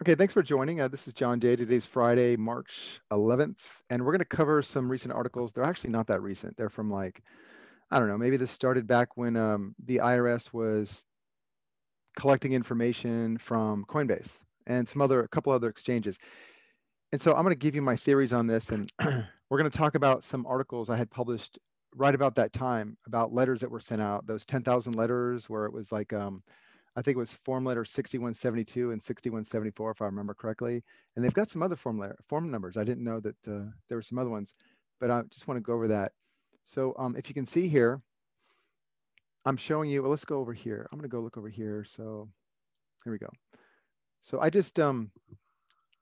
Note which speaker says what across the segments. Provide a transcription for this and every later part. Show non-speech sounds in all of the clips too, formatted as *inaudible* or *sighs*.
Speaker 1: Okay, thanks for joining. Uh, this is John Day. Today's Friday, March 11th, and we're going to cover some recent articles. They're actually not that recent. They're from like, I don't know, maybe this started back when um, the IRS was collecting information from Coinbase and some other, a couple other exchanges. And so I'm going to give you my theories on this, and *clears throat* we're going to talk about some articles I had published right about that time about letters that were sent out, those 10,000 letters where it was like, um, I think it was form letter 6172 and 6174, if I remember correctly. And they've got some other form letter, form numbers. I didn't know that uh, there were some other ones, but I just want to go over that. So um, if you can see here, I'm showing you, well, let's go over here. I'm going to go look over here. So here we go. So I just, um,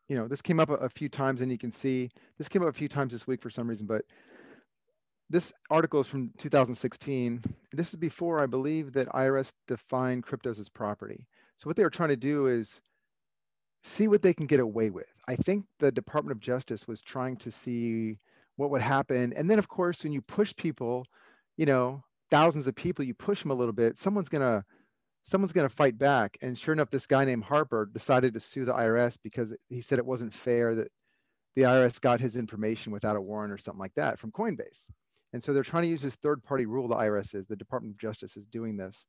Speaker 1: you know, this came up a, a few times and you can see, this came up a few times this week for some reason, but this article is from 2016. This is before I believe that IRS defined cryptos as property. So what they were trying to do is see what they can get away with. I think the Department of Justice was trying to see what would happen. And then of course, when you push people, you know, thousands of people, you push them a little bit, someone's gonna someone's gonna fight back. And sure enough, this guy named Harper decided to sue the IRS because he said it wasn't fair that the IRS got his information without a warrant or something like that from Coinbase. And so they're trying to use this third party rule, the IRS is, the Department of Justice is doing this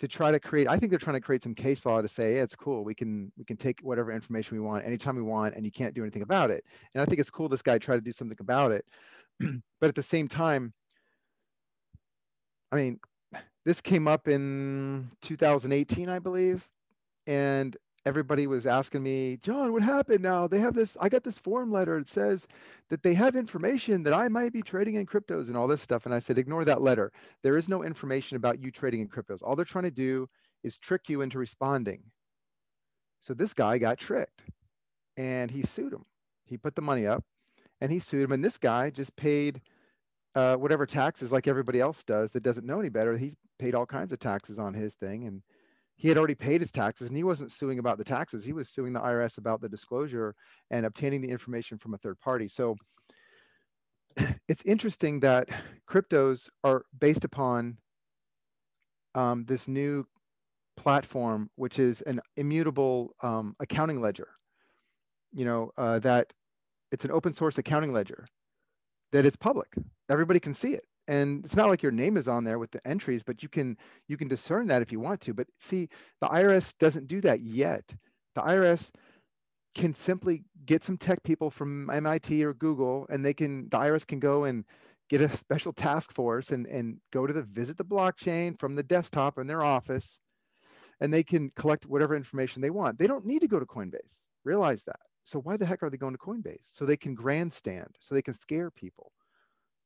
Speaker 1: to try to create, I think they're trying to create some case law to say, it's cool. We can, we can take whatever information we want anytime we want, and you can't do anything about it. And I think it's cool this guy tried to do something about it. *clears throat* but at the same time, I mean, this came up in 2018, I believe. And everybody was asking me, John, what happened now? They have this, I got this form letter. It says that they have information that I might be trading in cryptos and all this stuff. And I said, ignore that letter. There is no information about you trading in cryptos. All they're trying to do is trick you into responding. So this guy got tricked and he sued him. He put the money up and he sued him. And this guy just paid uh, whatever taxes like everybody else does that doesn't know any better. He paid all kinds of taxes on his thing. And he had already paid his taxes and he wasn't suing about the taxes. He was suing the IRS about the disclosure and obtaining the information from a third party. So *clears throat* it's interesting that cryptos are based upon um, this new platform, which is an immutable um, accounting ledger. You know, uh, that it's an open source accounting ledger that is public. Everybody can see it and it's not like your name is on there with the entries but you can you can discern that if you want to but see the irs doesn't do that yet. The irs can simply get some tech people from mit or google and they can the irs can go and get a *laughs* special task force and and go to the visit the blockchain from the desktop in their office and they can collect whatever information they want. They don't need to go to coinbase. Realize that. So why the heck are they going to coinbase? So they can grandstand so they can scare people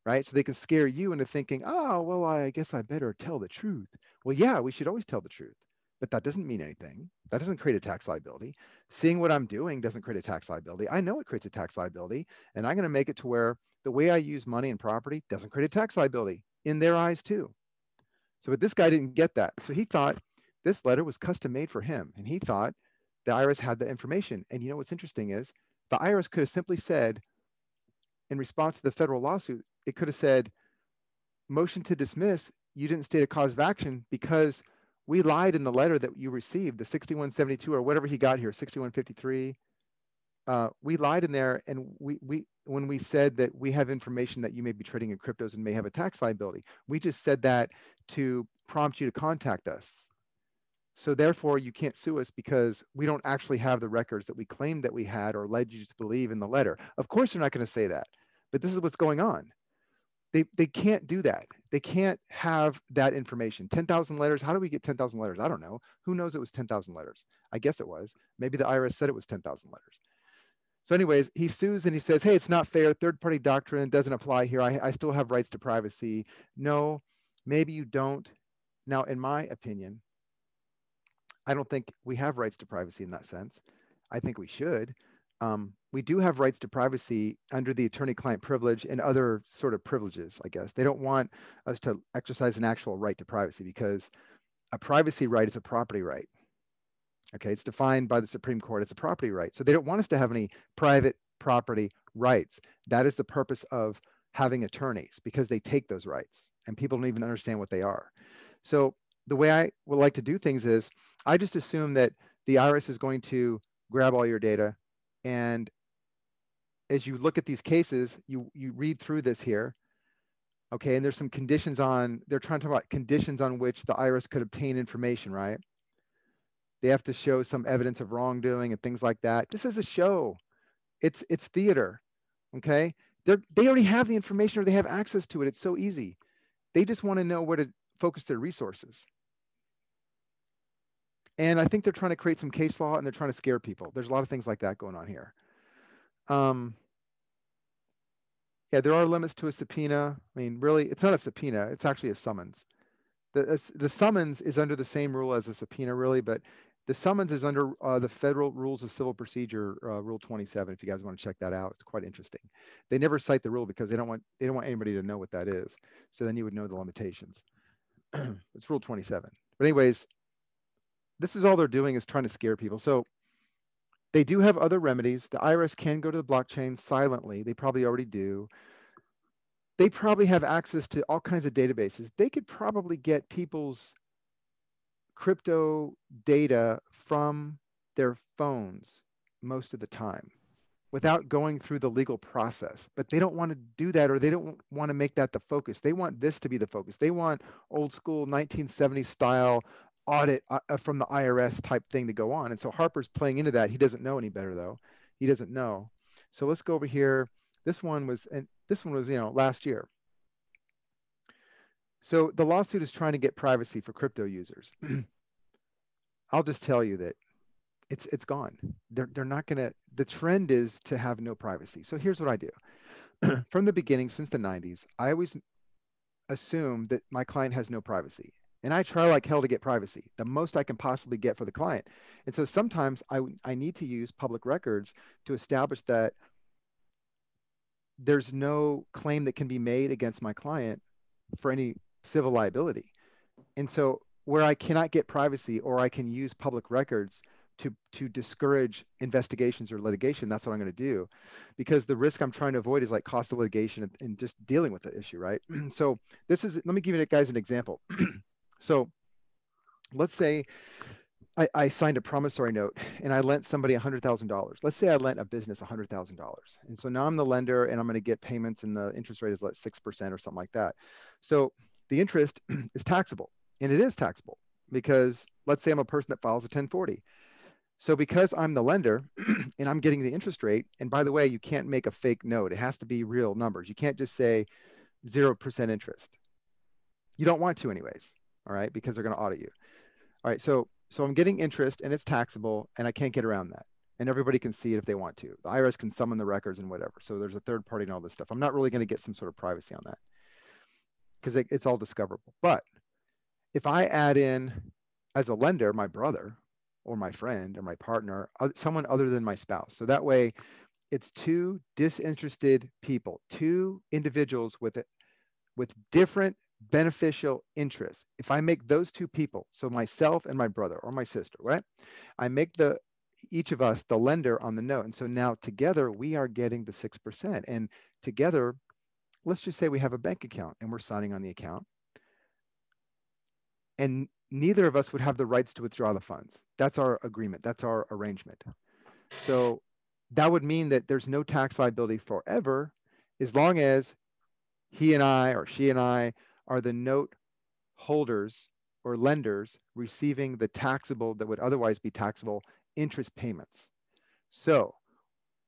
Speaker 1: right? So they can scare you into thinking, oh, well, I guess I better tell the truth. Well, yeah, we should always tell the truth, but that doesn't mean anything. That doesn't create a tax liability. Seeing what I'm doing doesn't create a tax liability. I know it creates a tax liability, and I'm going to make it to where the way I use money and property doesn't create a tax liability in their eyes, too. So, but this guy didn't get that. So he thought this letter was custom made for him, and he thought the IRS had the information. And you know what's interesting is the IRS could have simply said, in response to the federal lawsuit, it could have said, motion to dismiss, you didn't state a cause of action because we lied in the letter that you received, the 6172 or whatever he got here, 6153. Uh, we lied in there and we, we when we said that we have information that you may be trading in cryptos and may have a tax liability. We just said that to prompt you to contact us. So therefore you can't sue us because we don't actually have the records that we claimed that we had or led you to believe in the letter. Of course they're not going to say that, but this is what's going on they, they can't do that. They can't have that information. 10,000 letters. How do we get 10,000 letters? I don't know. Who knows it was 10,000 letters? I guess it was. Maybe the IRS said it was 10,000 letters. So anyways, he sues and he says, hey, it's not fair. Third party doctrine doesn't apply here. I, I still have rights to privacy. No, maybe you don't. Now, in my opinion, I don't think we have rights to privacy in that sense. I think we should um, we do have rights to privacy under the attorney-client privilege and other sort of privileges, I guess. They don't want us to exercise an actual right to privacy because a privacy right is a property right. Okay, it's defined by the Supreme Court as a property right. So they don't want us to have any private property rights. That is the purpose of having attorneys because they take those rights and people don't even understand what they are. So the way I would like to do things is I just assume that the IRS is going to grab all your data, and as you look at these cases, you you read through this here, okay, and there's some conditions on. They're trying to talk about conditions on which the IRS could obtain information, right? They have to show some evidence of wrongdoing and things like that. This is a show. It's it's theater, okay? They're, they already have the information or they have access to it. It's so easy. They just want to know where to focus their resources. And I think they're trying to create some case law and they're trying to scare people. There's a lot of things like that going on here. Um, yeah, there are limits to a subpoena. I mean, really, it's not a subpoena. It's actually a summons. The, the summons is under the same rule as a subpoena, really, but the summons is under uh, the Federal Rules of Civil Procedure, uh, Rule 27. If you guys want to check that out, it's quite interesting. They never cite the rule because they don't want they don't want anybody to know what that is. So then you would know the limitations. *clears throat* it's Rule 27. But anyways, this is all they're doing is trying to scare people. So they do have other remedies. The IRS can go to the blockchain silently. They probably already do. They probably have access to all kinds of databases. They could probably get people's crypto data from their phones most of the time without going through the legal process. But they don't want to do that or they don't want to make that the focus. They want this to be the focus. They want old school 1970s style audit uh, uh from the IRS type thing to go on. And so Harper's playing into that. He doesn't know any better though. He doesn't know. So let's go over here. This one was, and this one was, you know, last year. So the lawsuit is trying to get privacy for crypto users. *clears throat* I'll just tell you that it's it's gone. They're they're not gonna. The trend is to have no privacy. So here's what I do. *clears throat* From the beginning, since the 90s, I always assume that my client has no privacy. And I try like hell to get privacy, the most I can possibly get for the client. And so sometimes I, I need to use public records to establish that there's no claim that can be made against my client for any civil liability. And so where I cannot get privacy or I can use public records to to discourage investigations or litigation, that's what I'm going to do, because the risk I'm trying to avoid is like cost of litigation and, and just dealing with the issue, right? *clears throat* so this is let me give you guys an example. *clears throat* so let's say I, I, signed a promissory note and I lent somebody $100,000. Let's say I lent a business $100,000. And so now I'm the lender and I'm going to get payments and the interest rate is like 6% or something like that. So the interest *clears throat* is taxable and it is taxable because let's say I'm a person that files a 1040. So because I'm the lender *clears throat* and I'm getting the interest rate, and by the way, you can't make a fake note. It has to be real numbers. You can't just say 0% interest. You don't want to anyways, all right, because they're going to audit you. All right, so so I'm getting interest and it's taxable and I can't get around that. And everybody can see it if they want to. The IRS can summon the records and whatever. So there's a third party and all this stuff. I'm not really going to get some sort of privacy on that because it, it's all discoverable. But if I add in as a lender, my brother or my friend or my partner, uh, someone other than my spouse. So that way it's two disinterested people, two individuals with it, with different beneficial interest. If I make those two people, so myself and my brother or my sister, right? I make the each of us the lender on the note. And so now together we are getting the 6%. And together, let's just say we have a bank account and we're signing on the account and neither of us would have the rights to withdraw the funds. That's our agreement. That's our arrangement. So that would mean that there's no tax liability forever as long as he and I or she and I are the note holders or lenders receiving the taxable that would otherwise be taxable interest payments. So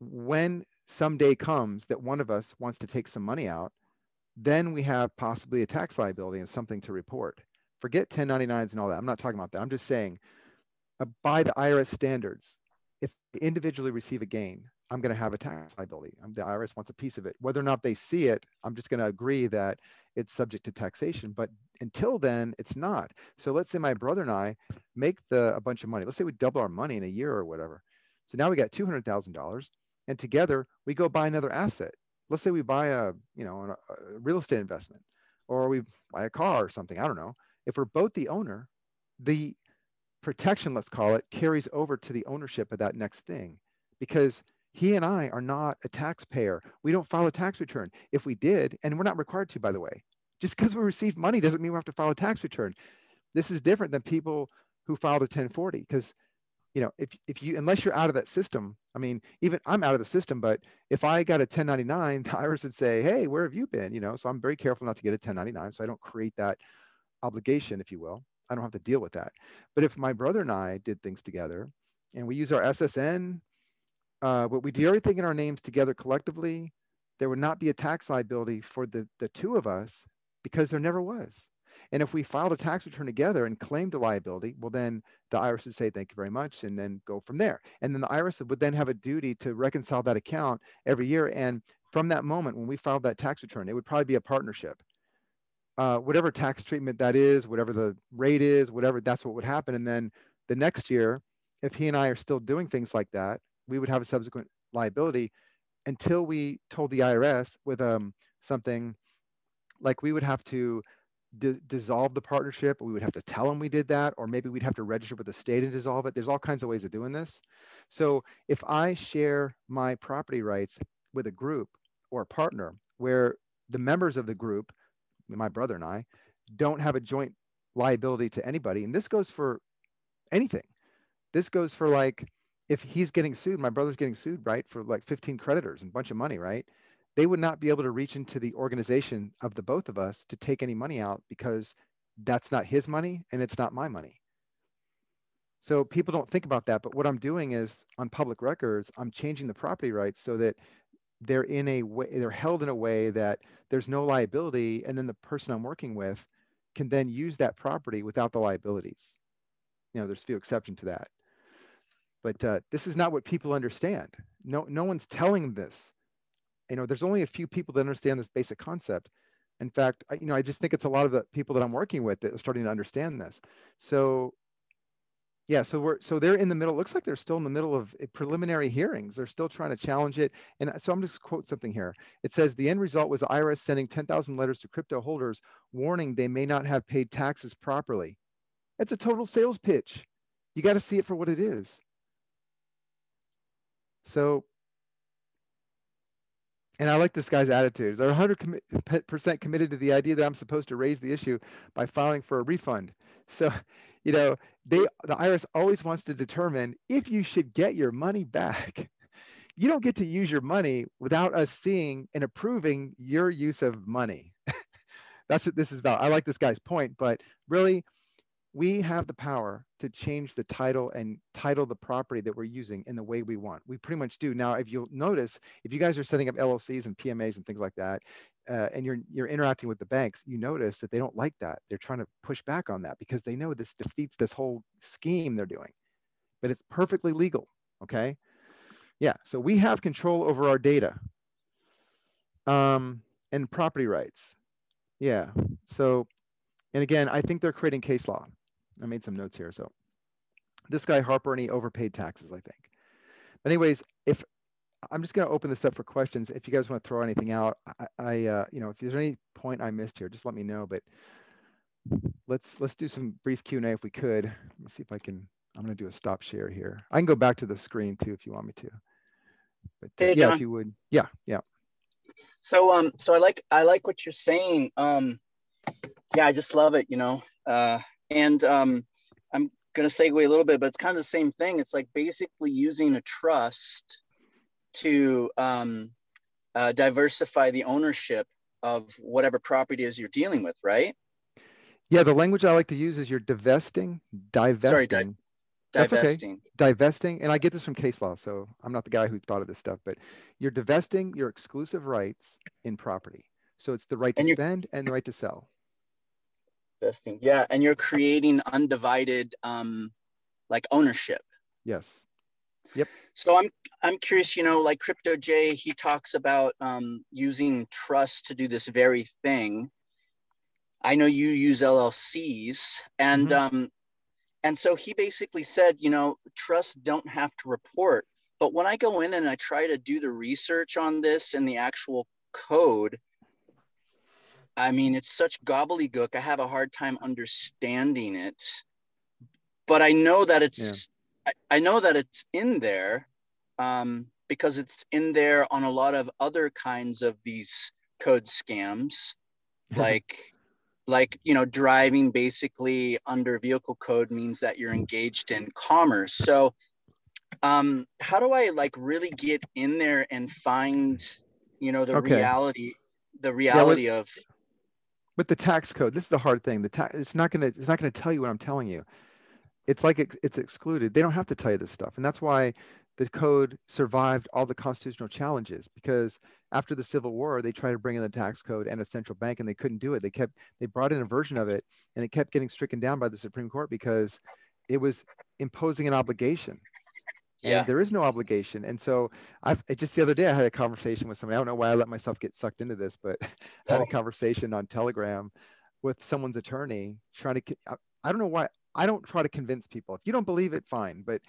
Speaker 1: when someday comes that one of us wants to take some money out, then we have possibly a tax liability and something to report. Forget 1099s and all that. I'm not talking about that. I'm just saying, uh, by the IRS standards, if individually receive a gain, I'm going to have a tax liability. The IRS wants a piece of it. Whether or not they see it, I'm just going to agree that it's subject to taxation. But until then, it's not. So let's say my brother and I make the a bunch of money. Let's say we double our money in a year or whatever. So now we got two hundred thousand dollars, and together we go buy another asset. Let's say we buy a you know a, a real estate investment, or we buy a car or something. I don't know if we're both the owner, the protection, let's call it, carries over to the ownership of that next thing because he and I are not a taxpayer. We don't file a tax return. If we did, and we're not required to, by the way, just because we receive money doesn't mean we have to file a tax return. This is different than people who filed a 1040 because you know, if if you unless you're out of that system, I mean, even I'm out of the system, but if I got a 1099, *laughs* the IRS would say, "Hey, where have you been?" You know, so I'm very careful not to get a 1099, so I don't create that obligation, if you will. I don't have to deal with that. But if my brother and I did things together, and we use our SSN, uh, but we do everything in our names together collectively, there would not be a tax liability for the the two of us because there never was. And if we filed a tax return together and claimed a liability, well, then the IRS would say, thank you very much, and then go from there. And then the IRS would then have a duty to reconcile that account every year. And from that moment, when we filed that tax return, it would probably be a partnership. Uh, whatever tax treatment that is, whatever the rate is, whatever, that's what would happen. And then the next year, if he and I are still doing things like that, we would have a subsequent liability until we told the IRS with um, something like we would have to dissolve the partnership. We would have to tell them we did that, or maybe we'd have to register with the state and dissolve it. There's all kinds of ways of doing this. So if I share my property rights with a group or a partner where the members of the group, my brother and I, don't have a joint liability to anybody, and this goes for anything. This goes for like if he's getting sued, my brother's getting sued, right, for like 15 creditors and a bunch of money, right? they would not be able to reach into the organization of the both of us to take any money out because that's not his money and it's not my money. So people don't think about that. But what I'm doing is on public records, I'm changing the property rights so that they're in a way, they're held in a way that there's no liability. And then the person I'm working with can then use that property without the liabilities. You know, there's few exceptions to that. But uh, this is not what people understand. No, no one's telling this you know, there's only a few people that understand this basic concept. In fact, I, you know, I just think it's a lot of the people that I'm working with that are starting to understand this. So yeah, so we're so they're in the middle. Looks like they're still in the middle of preliminary hearings. They're still trying to challenge it. And so I'm just quote something here. It says the end result was IRS sending 10,000 letters to crypto holders warning they may not have paid taxes properly. It's a total sales pitch. You got to see it for what it is. So and I like this guy's attitude. They're 100% committed to the idea that I'm supposed to raise the issue by filing for a refund. So, *laughs* you know, they the IRS always wants to determine if you should get your money back. *laughs* You don't get to use your money without us seeing and approving your use of money. *laughs* That's what this is about. I like this guy's point, but really, we have the power to change the title and title the property that we're using in the way we want. We pretty much do. Now, if you'll notice, if you guys are setting up LLCs and PMAs and things like that, uh, and you're you're interacting with the banks, you notice that they don't like that. They're trying to push back on that because they know this defeats this whole scheme they're doing. But it's perfectly legal. Okay. Yeah. So we have control over our data um, and property rights. Yeah. So, and again, I think they're creating case law. I made some notes here. So this guy Harper and he overpaid taxes, I think. But anyways, if I'm just going to open this up for questions. If you guys want to throw anything out, I, I uh, you know, if there's any point I missed here, just let me know. But let's let's do some brief Q and A if we could. Let me see if I can. I'm going to do a stop share here. I can go back to the screen too if you want me to. But uh, hey, yeah, if you would, yeah, yeah.
Speaker 2: So um, so I like I like what you're saying. Um, yeah, I just love it. You know, uh, and um, I'm going to segue a little bit, but it's kind of the same thing. It's like basically using a trust to um, uh, diversify the ownership of whatever property is you're dealing with, right?
Speaker 1: Yeah, the language I like to use is you're divesting, divesting. Sorry, di- divesting. Okay. Divesting, and I get this from case law, so I'm not the guy who thought of this stuff, but you're divesting your exclusive rights in property. So it's the right to spend and the right to sell
Speaker 2: investing. Yeah and you're creating undivided um like ownership.
Speaker 1: Yes. Yep.
Speaker 2: So i'm i'm curious you know like crypto j he talks about um using trust to do this very thing. I know you use llcs and mm-hmm. um and so he basically said you know trusts don't have to report but when i go in and i try to do the research on this and the actual code I mean, it's such gobbledygook. I have a hard time understanding it, but I know that it's, yeah. I, I, know that it's in there um, because it's in there on a lot of other kinds of these code scams, *laughs* like, like you know driving basically under vehicle code means that you're engaged in commerce so um how do i like really get in there and find you know the okay. reality the reality yeah, of
Speaker 1: with the tax code this is the hard thing the tax it's not going to it's not going to tell you what i'm telling you it's like it, it's excluded they don't have to tell you this stuff and that's why the code survived all the constitutional challenges because after the Civil War, they tried to bring in the tax code and a central bank, and they couldn't do it. They kept they brought in a version of it, and it kept getting stricken down by the Supreme Court because it was imposing an obligation. Yeah. There is no obligation. And so I've just the other day I had a conversation with somebody. I don't know why I let myself get sucked into this, but *laughs* I had a oh. conversation on Telegram with someone's attorney trying to I don't know why I don't try to convince people. If you don't believe it, fine. But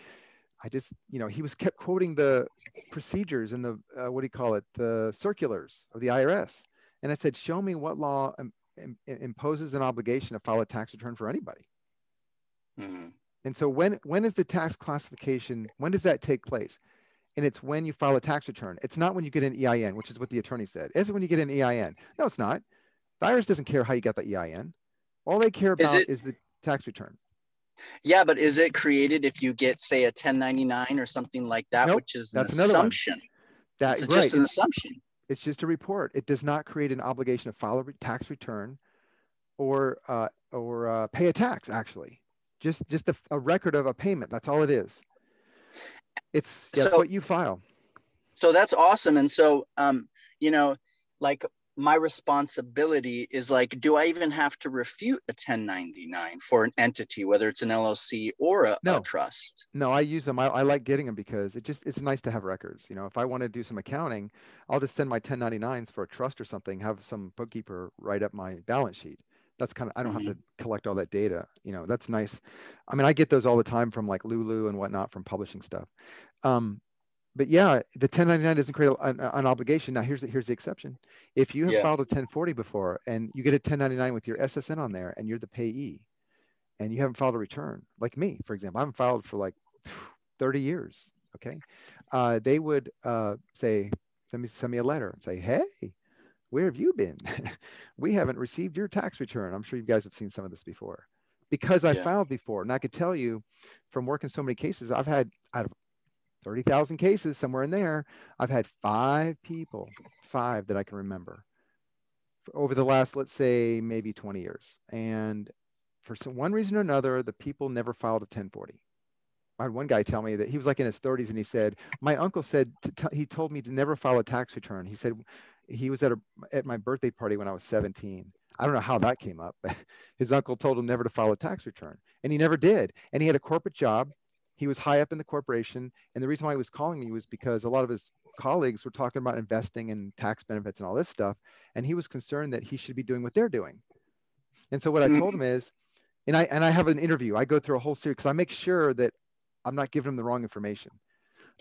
Speaker 1: I just, you know, he was kept quoting the procedures and the, uh, what do you call it, the circulars of the IRS. And I said, show me what law Im- imposes an obligation to file a tax return for anybody. Mm-hmm. And so when, when is the tax classification, when does that take place? And it's when you file a tax return. It's not when you get an EIN, which is what the attorney said. Is it when you get an EIN? No, it's not. The IRS doesn't care how you got the EIN. All they care about is, it, is the tax return.
Speaker 2: Yeah, but is it created if you get, say, a 1099 or something like that, nope, which is an assumption? One. That's right. just an assumption.
Speaker 1: It's just a report. It does not create an obligation to file a tax return or uh, or uh, pay a tax. Actually, just just a, a, record of a payment. That's all it is. It's that's so, what you file.
Speaker 2: So that's awesome. And so, um, you know, like my responsibility is like, do I even have to refute a 1099 for an entity, whether it's an LLC or a, no. a trust?
Speaker 1: No, I use them. I, I, like getting them because it just it's nice to have records. You know, if I want to do some accounting, I'll just send my 1099s for a trust or something, have some bookkeeper write up my balance sheet. That's kind of I don't mm-hmm. have to collect all that data. You know, that's nice. I mean, I get those all the time from like Lulu and whatnot from publishing stuff. Um, but yeah, the 1099 doesn't create an, an, obligation. Now here's the, here's the exception. If you have yeah. filed a 1040 before and you get a 1099 with your SSN on there and you're the payee and you haven't filed a return, like me, for example, I haven't filed for like 30 years. Okay. Uh, they would uh, say, send me, send me a letter and say, Hey, where have you been? *laughs* we haven't received your tax return. I'm sure you guys have seen some of this before because I yeah. filed before. And I could tell you from working so many cases, I've had out of 30,000 cases, somewhere in there. I've had five people, five that I can remember over the last, let's say, maybe 20 years. And for some, one reason or another, the people never filed a 1040. I had one guy tell me that he was like in his 30s and he said, My uncle said, t- he told me to never file a tax return. He said, he was at, a, at my birthday party when I was 17. I don't know how that came up, but *laughs* his uncle told him never to file a tax return. And he never did. And he had a corporate job he was high up in the corporation. And the reason why he was calling me was because a lot of his colleagues were talking about investing and tax benefits and all this stuff. And he was concerned that he should be doing what they're doing. And so what I told mm-hmm. him is, and I and I have an interview. I go through a whole series because I make sure that I'm not giving him the wrong information.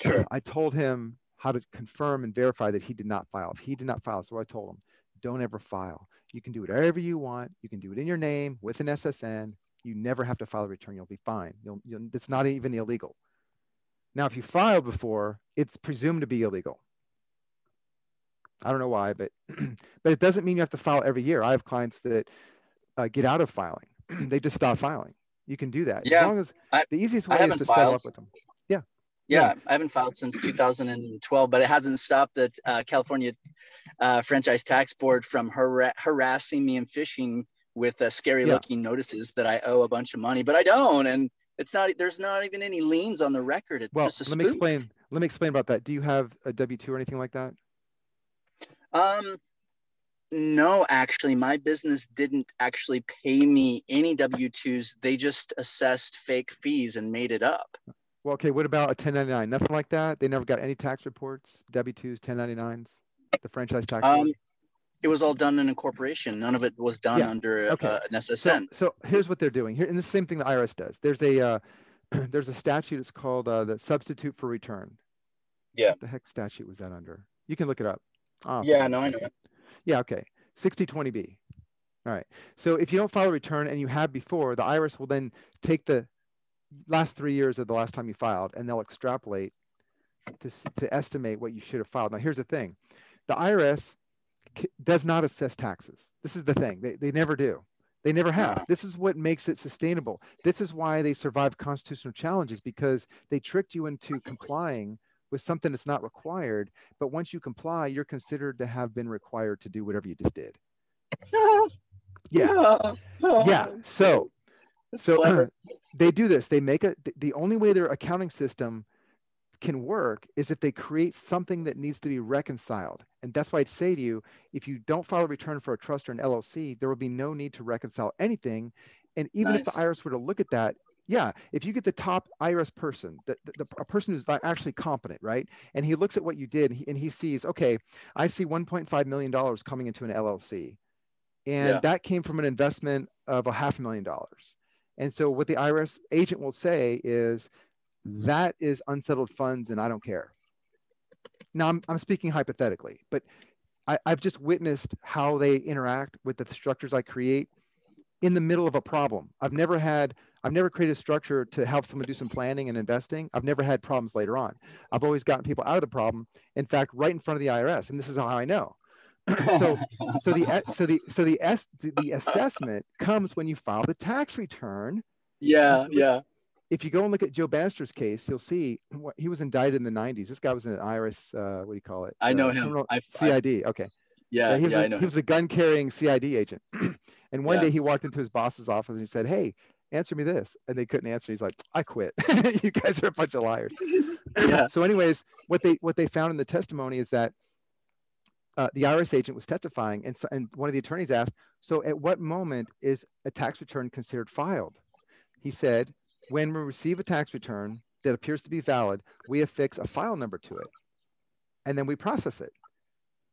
Speaker 1: Sure. I told him how to confirm and verify that he did not file. If he did not file, so I told him, don't ever file. You can do whatever you want. You can do it in your name with an SSN you never have to file a return. You'll be fine. You'll, you'll, it's not even illegal. Now, if you filed before, it's presumed to be illegal. I don't know why, but *clears throat* but it doesn't mean you have to file every year. I have clients that uh, get out of filing; *clears throat* they just stop filing. You can do that.
Speaker 2: Yeah. As long as
Speaker 1: I, the easiest way is to filed. settle up with them. Yeah.
Speaker 2: yeah. Yeah, I haven't filed since 2012, but it hasn't stopped the uh, California uh, Franchise Tax Board from har- harassing me and fishing with uh, scary yeah. looking notices that I owe a bunch of money, but I don't. And it's not, there's not even any liens on the record. It's well, just a
Speaker 1: let me explain. Let me explain about that. Do you have a W-2 or anything like that?
Speaker 2: Um, no, actually, my business didn't actually pay me any W 2s. They just assessed fake fees and made it up.
Speaker 1: Well, okay. What about a 1099? Nothing like that. They never got any tax reports, W 2s, 1099s, the franchise tax. Um,
Speaker 2: it was all done in a corporation. None of it was done yeah. under okay. uh, an SSN.
Speaker 1: So, so, here's what they're doing here, and the same thing the IRS does. There's a uh, *clears throat* there's a statute. It's called uh, the substitute for return.
Speaker 2: Yeah.
Speaker 1: What the heck statute was that under? You can look it up.
Speaker 2: Oh, yeah, no, I know it.
Speaker 1: Yeah, okay. 6020B. All right. So if you don't file a return and you have before, the IRS will then take the last three years of the last time you filed and they'll extrapolate to, to estimate what you should have filed. Now, here's the thing the IRS does not assess taxes. This is the thing. They, they never do. They never have. This is what makes it sustainable. This is why they survive constitutional challenges because they tricked you into complying with something that's not required. But once you comply, you're considered to have been required to do whatever you just did. *laughs* Yeah. Yeah. So, so
Speaker 2: clever. *clears throat*
Speaker 1: they do this. They make a, th- the only way their accounting system can work is if they create something that needs to be reconciled. And that's why I'd say to you, if you don't file a return for a trust or an LLC, there will be no need to reconcile anything. And even if the IRS were to look at that, yeah, if you get the top IRS person, the, the, the a person who's actually competent, right? And he looks at what you did and he, and he sees, okay, I see 1.5 million dollars coming into an LLC, and
Speaker 2: Yeah.
Speaker 1: that came from an investment of a half a million dollars. And so what the IRS agent will say is, that is unsettled funds, and I don't care. Now I'm I'm speaking hypothetically, but I, I've just witnessed how they interact with the structures I create in the middle of a problem. I've never had, I've never created a structure to help someone do some planning and investing. I've never had problems later on. I've always gotten people out of the problem. In fact, right in front of the IRS, and this is how I know. *laughs* so, so the so the so the S the, assessment comes when you file the tax return.
Speaker 2: yeah, yeah.
Speaker 1: If you go and look at Joe Banister's case, you'll see what he was indicted in the 90s. This guy was an IRS, uh, what do you call it?
Speaker 2: I know
Speaker 1: Uh,
Speaker 2: him. I,
Speaker 1: CID. Okay.
Speaker 2: yeah,
Speaker 1: he was,
Speaker 2: yeah,
Speaker 1: a,
Speaker 2: I know
Speaker 1: he was a gun carrying CID agent. *clears throat* and one
Speaker 2: Yeah.
Speaker 1: day he walked into his boss's office and he said, Hey, answer me this. And they couldn't answer. He's like, I quit. *laughs* you guys are a bunch of liars. *laughs*
Speaker 2: Yeah.
Speaker 1: so, anyways, what they what they found in the testimony is that uh, the IRS agent was testifying, and, so, and one of the attorneys asked, "So, at what moment is a tax return considered filed?" He said, "When we receive a tax return that appears to be valid, we affix a file number to it, and then we process it."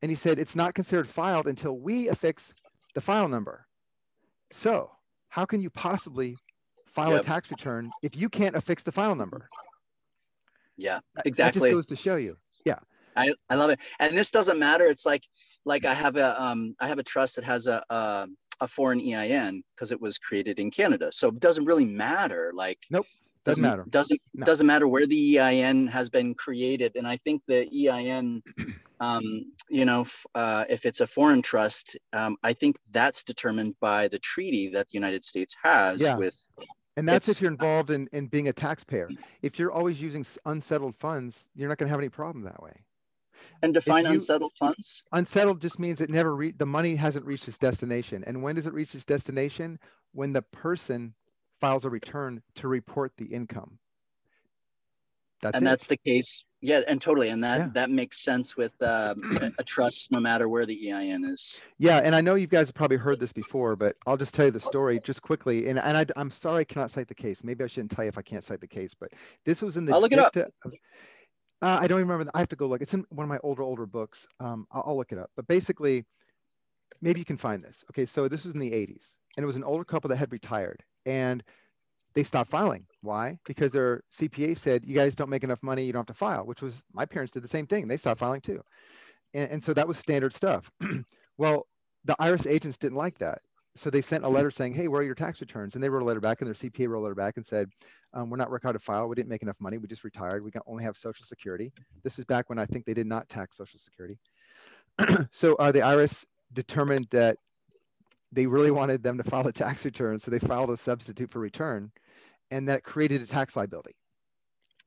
Speaker 1: And he said, "It's not considered filed until we affix the file number." So, how can you possibly file
Speaker 2: Yep.
Speaker 1: a tax return if you can't affix the file number?
Speaker 2: yeah, exactly.
Speaker 1: That just goes to show you. Yeah.
Speaker 2: I, I love it. And this doesn't matter. It's like like I have a um I have a trust that has a a, a foreign EIN because it was created in Canada. So it doesn't really matter. Like
Speaker 1: Nope, doesn't matter.
Speaker 2: Doesn't
Speaker 1: No.
Speaker 2: doesn't matter where the EIN has been created. And I think the EIN, *clears throat* um, you know, f- uh, if it's a foreign trust, um, I think that's determined by the treaty that the United States has
Speaker 1: Yeah.
Speaker 2: with.
Speaker 1: And that's if you're involved in, in being a taxpayer. If you're always using unsettled funds, you're not going to have any problem that way.
Speaker 2: And define
Speaker 1: you-
Speaker 2: unsettled funds.
Speaker 1: Unsettled just means it never re- the money hasn't reached its destination. And when does it reach its destination? When the person files a return to report the income. That's
Speaker 2: and
Speaker 1: it.
Speaker 2: that's the case. Yeah, and totally. And that
Speaker 1: Yeah.
Speaker 2: that makes sense with um, a, trust, no matter where the EIN is.
Speaker 1: Yeah, and I know you guys have probably heard this before, but I'll just tell you the story just quickly. And and I, i'm sorry I cannot cite the case. Maybe I shouldn't tell you if I can't cite the case, but this was in the.
Speaker 2: I'll look it up.
Speaker 1: of- Uh, I don't even remember. the- I have to go look. It's in one of my older older books. Um, I'll, I'll look it up. But basically, maybe you can find this. Okay, so this was in the 80s, and it was an older couple that had retired, and they stopped filing. Why? Because their CPA said, "You guys don't make enough money. You don't have to file." Which was my parents did the same thing. They stopped filing too, and, and so that was standard stuff. *clears throat* well, the IRS agents didn't like that. So they sent a letter saying, hey, where are your tax returns? And they wrote a letter back and their CPA wrote a letter back and said, um, we're not required to file. We didn't make enough money. We just retired. We can only have social security. This is back when I think they did not tax social security. *clears throat* so uh, the IRS determined that they really wanted them to file a tax return. So they filed a substitute for return and that created a tax liability.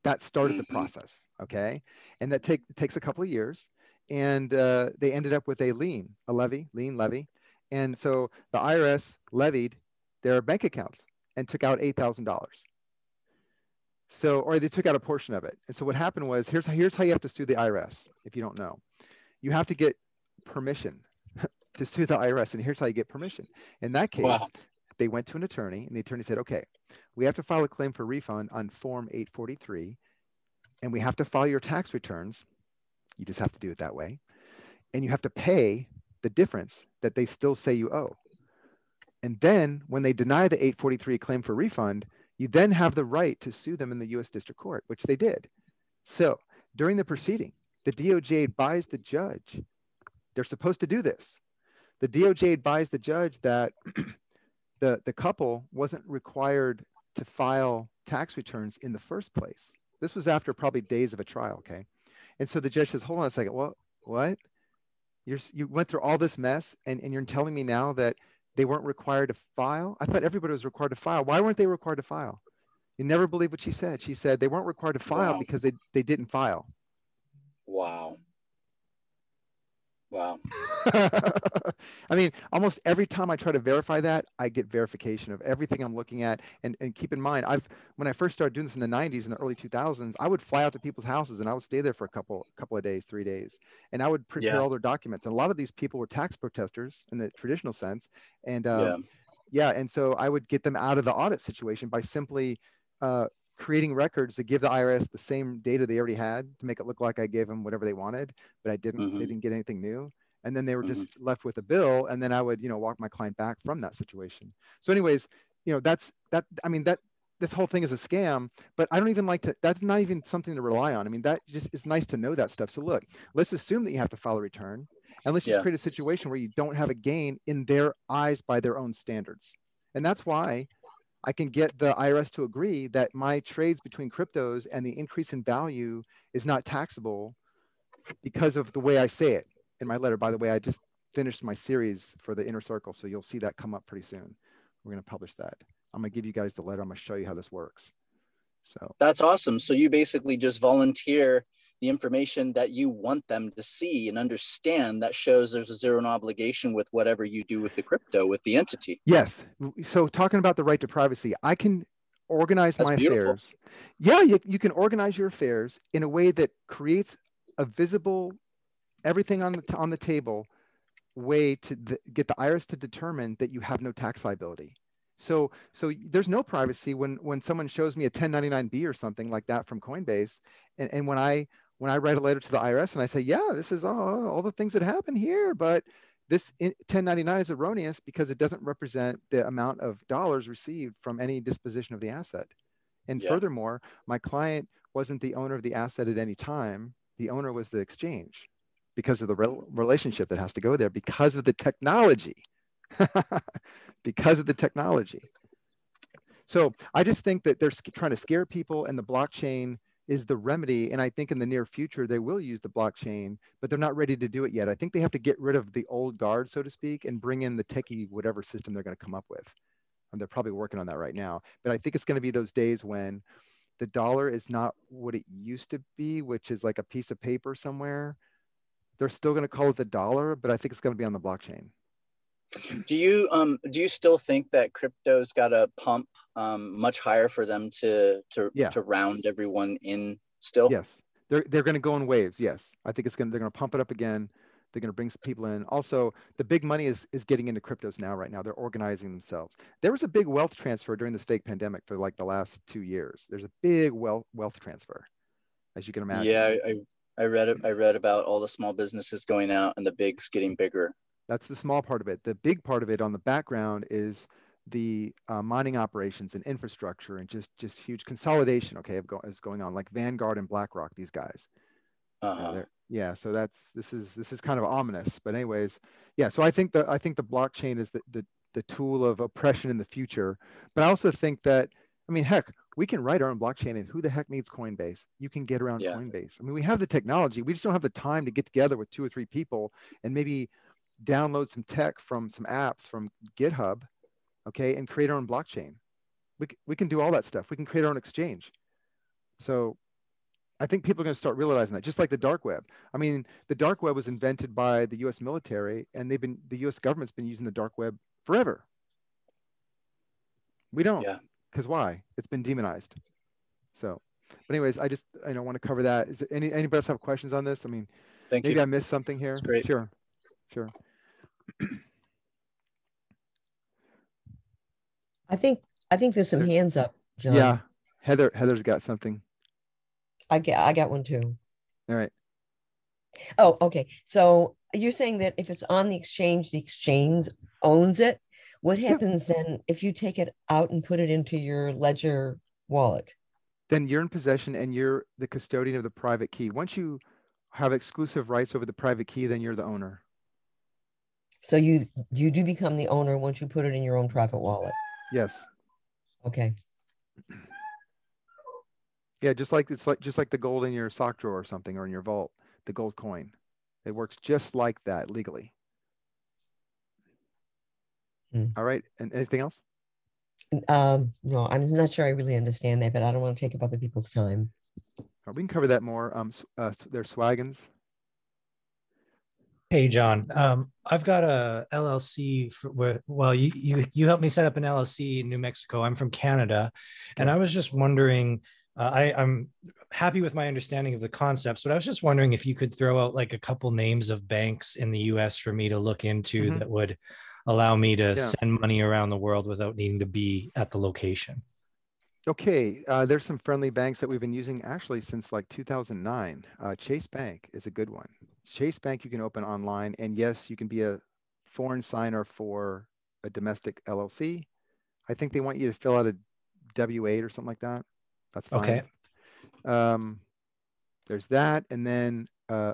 Speaker 1: That started the
Speaker 2: Mhm.
Speaker 1: process. Okay. And that take, takes a couple of years. And uh, they ended up with a lien, a levy, lien levy. And so the IRS levied their bank accounts and took out $8,000. So, or they took out a portion of it. And so what happened was, here's, here's how you have to sue the IRS, if you don't know. You have to get permission *laughs* to sue the IRS. And here's how you get permission. In that case,
Speaker 2: Wow.
Speaker 1: they went to an attorney and the attorney said, okay, we have to file a claim for refund on form 843 and we have to file your tax returns. You just have to do it that way. And you have to pay the difference that they still say you owe. And then when they deny the 843 claim for refund, you then have the right to sue them in the US District Court, which they did. So during the proceeding, the DOJ advised the judge, they're supposed to do this. The DOJ advised the judge that *clears throat* the, the couple wasn't required to file tax returns in the first place. This was after probably days of a trial, okay? And so the judge says, hold on a second, what? What? You're, you went through all this mess and, and you're telling me now that they weren't required to file. I thought everybody was required to file. Why weren't they required to file? You never believe what she said. She said they weren't required to file
Speaker 2: Wow.
Speaker 1: because they, they didn't file.
Speaker 2: Wow. Wow. *laughs*
Speaker 1: I mean, almost every time I try to verify that, I get verification of everything I'm looking at. And, and keep in mind, I've when I first started doing this in the 90s and the early 2000s, I would fly out to people's houses and I would stay there for a couple couple of days, three days, and I would prepare
Speaker 2: Yeah.
Speaker 1: all their documents. And a lot of these people were tax protesters in the traditional sense, and um,
Speaker 2: Yeah.
Speaker 1: yeah, and so I would get them out of the audit situation by simply uh, creating records that give the IRS the same data they already had to make it look like I gave them whatever they wanted, but I didn't.
Speaker 2: Mhm.
Speaker 1: They didn't get anything new, and then they were just
Speaker 2: Mm-hmm.
Speaker 1: left with a bill, and then I would, you know, walk my client back from that situation. So, anyways, you know, that's that. I mean, that this whole thing is a scam, but I don't even like to. That's not even something to rely on. I mean, that just is nice to know that stuff. So, look, let's assume that you have to file a return, and let's just
Speaker 2: Yeah.
Speaker 1: create a situation where you don't have a gain in their eyes by their own standards. And that's why I can get the IRS to agree that my trades between cryptos and the increase in value is not taxable because of the way I say it in my letter. By the way, I just finished my series for the inner circle, so you'll see that come up pretty soon. We're going to publish that. I'm going to give you guys the letter. I'm going to show you how this works. So,
Speaker 2: That's awesome. So you basically just volunteer the information that you want them to see and understand that shows there's a zero and obligation with whatever you do with the crypto with the entity.
Speaker 1: yes. So, talking about the right to privacy, I can organize
Speaker 2: That's
Speaker 1: my
Speaker 2: beautiful.
Speaker 1: affairs. Yeah, you, you can organize your affairs in a way that creates a visible, everything on the, on the table way to th- get the IRS to determine that you have no tax liability. So, so there's no privacy when when someone shows me a 1099B or something like that from Coinbase, and, and when I when I write a letter to the IRS and I say, yeah, this is all, all the things that happen here, but this 1099 is erroneous because it doesn't represent the amount of dollars received from any disposition of the asset. And
Speaker 2: Yeah.
Speaker 1: furthermore, my client wasn't the owner of the asset at any time. The owner was the exchange because of the rel- relationship that has to go there because of the technology. *laughs* because of the technology. So I just think that they're trying to scare people, and the blockchain is the remedy. And I think in the near future they will use the blockchain, but they're not ready to do it yet. I think they have to get rid of the old guard, so to speak, and bring in the techie whatever system they're going to come up with. And they're probably working on that right now. But I think it's going to be those days when the dollar is not what it used to be, which is like a piece of paper somewhere. They're still going to call it the dollar, but I think it's going to be on the blockchain.
Speaker 2: Do you um do you still think that crypto's got a pump um much higher for them to to
Speaker 1: Yeah.
Speaker 2: to round everyone in still?
Speaker 1: Yes, they're they're going to go in waves. Yes, I think it's going. to They're going to pump it up again. They're going to bring some people in. Also, the big money is is getting into cryptos now. Right now, they're organizing themselves. There was a big wealth transfer during this fake pandemic for like the last two years. There's a big wealth wealth transfer, as you can imagine.
Speaker 2: Yeah, I I read it. I read about all the small businesses going out and the bigs getting bigger.
Speaker 1: That's the small part of it. The big part of it on the background is the uh, mining operations and infrastructure and just just huge consolidation. Okay, of go, is going on like Vanguard and BlackRock. These guys. Yeah,
Speaker 2: Uh-huh.
Speaker 1: they're- yeah, so that's this is this is kind of ominous, but anyways, yeah. So I think the I think the blockchain is the the, the tool of oppression in the future. But I also think that I mean, heck, we can write our own blockchain, and who the heck needs Coinbase? You can get around
Speaker 2: Yeah.
Speaker 1: Coinbase. I mean, we have the technology. We just don't have the time to get together with two or three people and maybe download some tech from some apps from GitHub, okay, and create our own blockchain. We c- we can do all that stuff. We can create our own exchange. So I think people are going to start realizing that, just like the dark web. I mean, the dark web was invented by the U.S. military, and they've been the U.S. government's been using the dark web forever. We don't,
Speaker 2: Yeah.
Speaker 1: because why? It's been demonized. So, but anyways, I just I don't want to cover that. Is there any anybody else have questions on this? I mean,
Speaker 2: Thank
Speaker 1: maybe
Speaker 2: you.
Speaker 1: I missed something here.
Speaker 2: Great.
Speaker 1: Sure, sure.
Speaker 3: I think I think there's some
Speaker 1: There-
Speaker 3: hands up, John.
Speaker 1: Yeah, Heather Heather's got something.
Speaker 3: I get I got one too.
Speaker 1: All right.
Speaker 3: Oh, okay. So you're saying that if it's on the exchange, the exchange owns it. What happens then if you take it out and put it into your ledger wallet?
Speaker 1: then you're in possession and you're the custodian of the private key. Once you have exclusive rights over the private key, then you're the owner.
Speaker 3: So you you do become the owner once you put it in your own private wallet.
Speaker 1: Yes.
Speaker 3: Okay.
Speaker 1: Yeah, just like it's like just like the gold in your sock drawer or something or in your vault, the gold coin. It works just like that legally. All right. And anything else?
Speaker 3: Um, no, I'm not sure I really understand that, but I don't want to take up other people's time.
Speaker 1: Uh, we can cover that more. Um, uh, there's Swaggins.
Speaker 4: Hey, John. Um, I've got a LLC for where, well, you, you, you helped me set up an LLC in New Mexico. I'm from Canada. And I was just wondering, uh, I, I'm happy with my understanding of the concepts, but I was just wondering if you could throw out like a couple names of banks in the US for me to look into
Speaker 1: Mhm.
Speaker 4: that would allow me to
Speaker 1: Yeah.
Speaker 4: send money around the world without needing to be at the location.
Speaker 1: Okay, uh, there's some friendly banks that we've been using actually since like 2009. Uh, Chase Bank is a good one. Chase Bank you can open online, and yes, you can be a foreign signer for a domestic LLC. I think they want you to fill out a W8 or something like that. That's fine.
Speaker 4: Okay.
Speaker 1: Um, there's that, and then uh,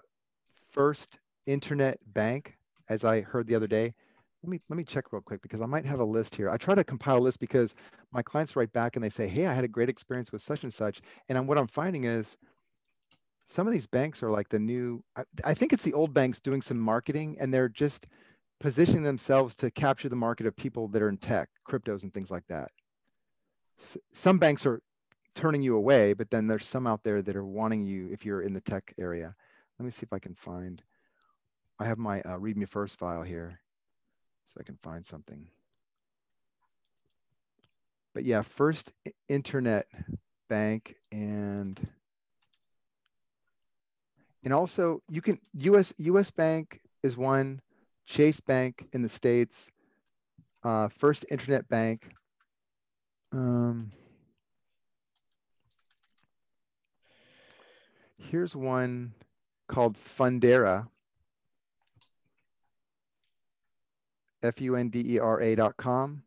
Speaker 1: First Internet Bank, as I heard the other day. Let me let me check real quick because I might have a list here. I try to compile a list because my clients write back and they say, "Hey, I had a great experience with such and such," and I'm, what I'm finding is some of these banks are like the new. I, I think it's the old banks doing some marketing, and they're just positioning themselves to capture the market of people that are in tech, cryptos, and things like that. S- some banks are turning you away, but then there's some out there that are wanting you if you're in the tech area. Let me see if I can find. I have my uh, read me first file here, so I can find something. But yeah, first internet bank and and also you can US US Bank is one, Chase Bank in the states, uh, First Internet Bank. Um, here's one called Fundera. F-U-N-D-E-R-A dot com.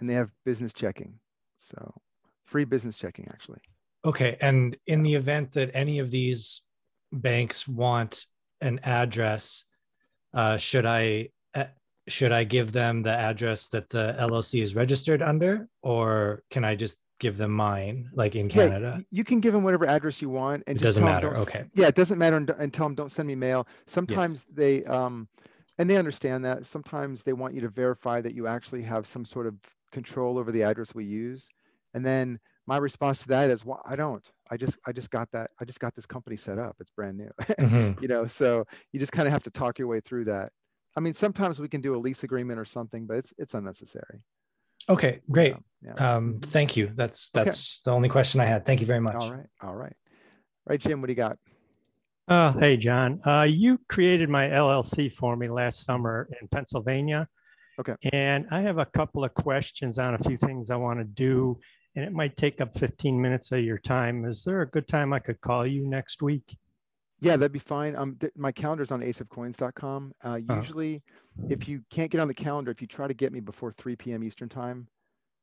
Speaker 1: And they have business checking. So free business checking actually.
Speaker 4: Okay. And in the event that any of these banks want an address, uh, should I uh, should I give them the address that the LLC is registered under, or can I just give them mine, like in Canada?
Speaker 1: y- you can give them whatever address you want and
Speaker 4: It
Speaker 1: just
Speaker 4: doesn't matter. Okay.
Speaker 1: Yeah, it doesn't matter and, and tell them don't send me mail. Sometimes they um and they understand that. Sometimes they want you to verify that you actually have some sort of control over the address we use. And then my response to that is, well, I don't. I just I just got that I just got this company set up. It's brand new. *laughs*
Speaker 4: Mhm.
Speaker 1: you know, so you just kind of have to talk your way through that. I mean, sometimes we can do a lease agreement or something, but it's it's unnecessary.
Speaker 4: Okay. Great.
Speaker 1: Um, yeah.
Speaker 4: Um, thank you. That's
Speaker 1: Okay.
Speaker 4: that's the only question I had. Thank you very much.
Speaker 1: All right. All right. Right, Jim, what do you got?
Speaker 5: Uh, hey, John, uh, you created my LLC for me last summer in Pennsylvania.
Speaker 1: Okay.
Speaker 5: And I have a couple of questions on a few things I want to do, and it might take up 15 minutes of your time. Is there a good time I could call you next week?
Speaker 1: Yeah, that'd be fine. Um, th- my calendar's on aceofcoins.com. Uh,
Speaker 5: Oh.
Speaker 1: usually, if you can't get on the calendar, if you try to get me before 3 p.m. Eastern time,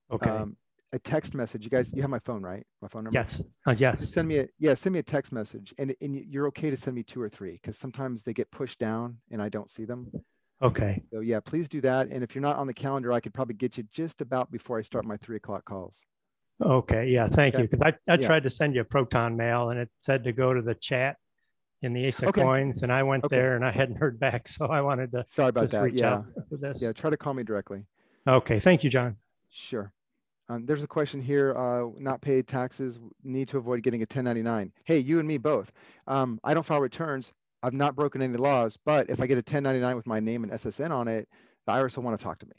Speaker 5: Okay.
Speaker 1: um, a text message. You guys, you have my phone, right? My phone number.
Speaker 5: yes. Uh, yes.
Speaker 1: Just send me a yeah, send me a text message, and and you're okay to send me two or three because sometimes they get pushed down and I don't see them.
Speaker 5: Okay.
Speaker 1: So yeah, please do that. And if you're not on the calendar, I could probably get you just about before I start my three o'clock calls.
Speaker 5: Okay. Yeah. Thank
Speaker 1: Okay.
Speaker 5: you. Because I, I
Speaker 1: Yeah.
Speaker 5: tried to send you a proton mail and it said to go to the chat in the Ace of
Speaker 1: Okay.
Speaker 5: Coins, and I went
Speaker 1: Okay.
Speaker 5: there and I hadn't heard back, *laughs* so I wanted to
Speaker 1: Sorry about that. Yeah, yeah. Try to call me directly.
Speaker 5: Okay. Thank you, John.
Speaker 1: Sure. Um, there's a question here, uh, not paid taxes, need to avoid getting a 1099. Hey, you and me both. Um, I don't file returns. I've not broken any laws, but if I get a 1099 with my name and SSN on it, the IRS will want to talk to me.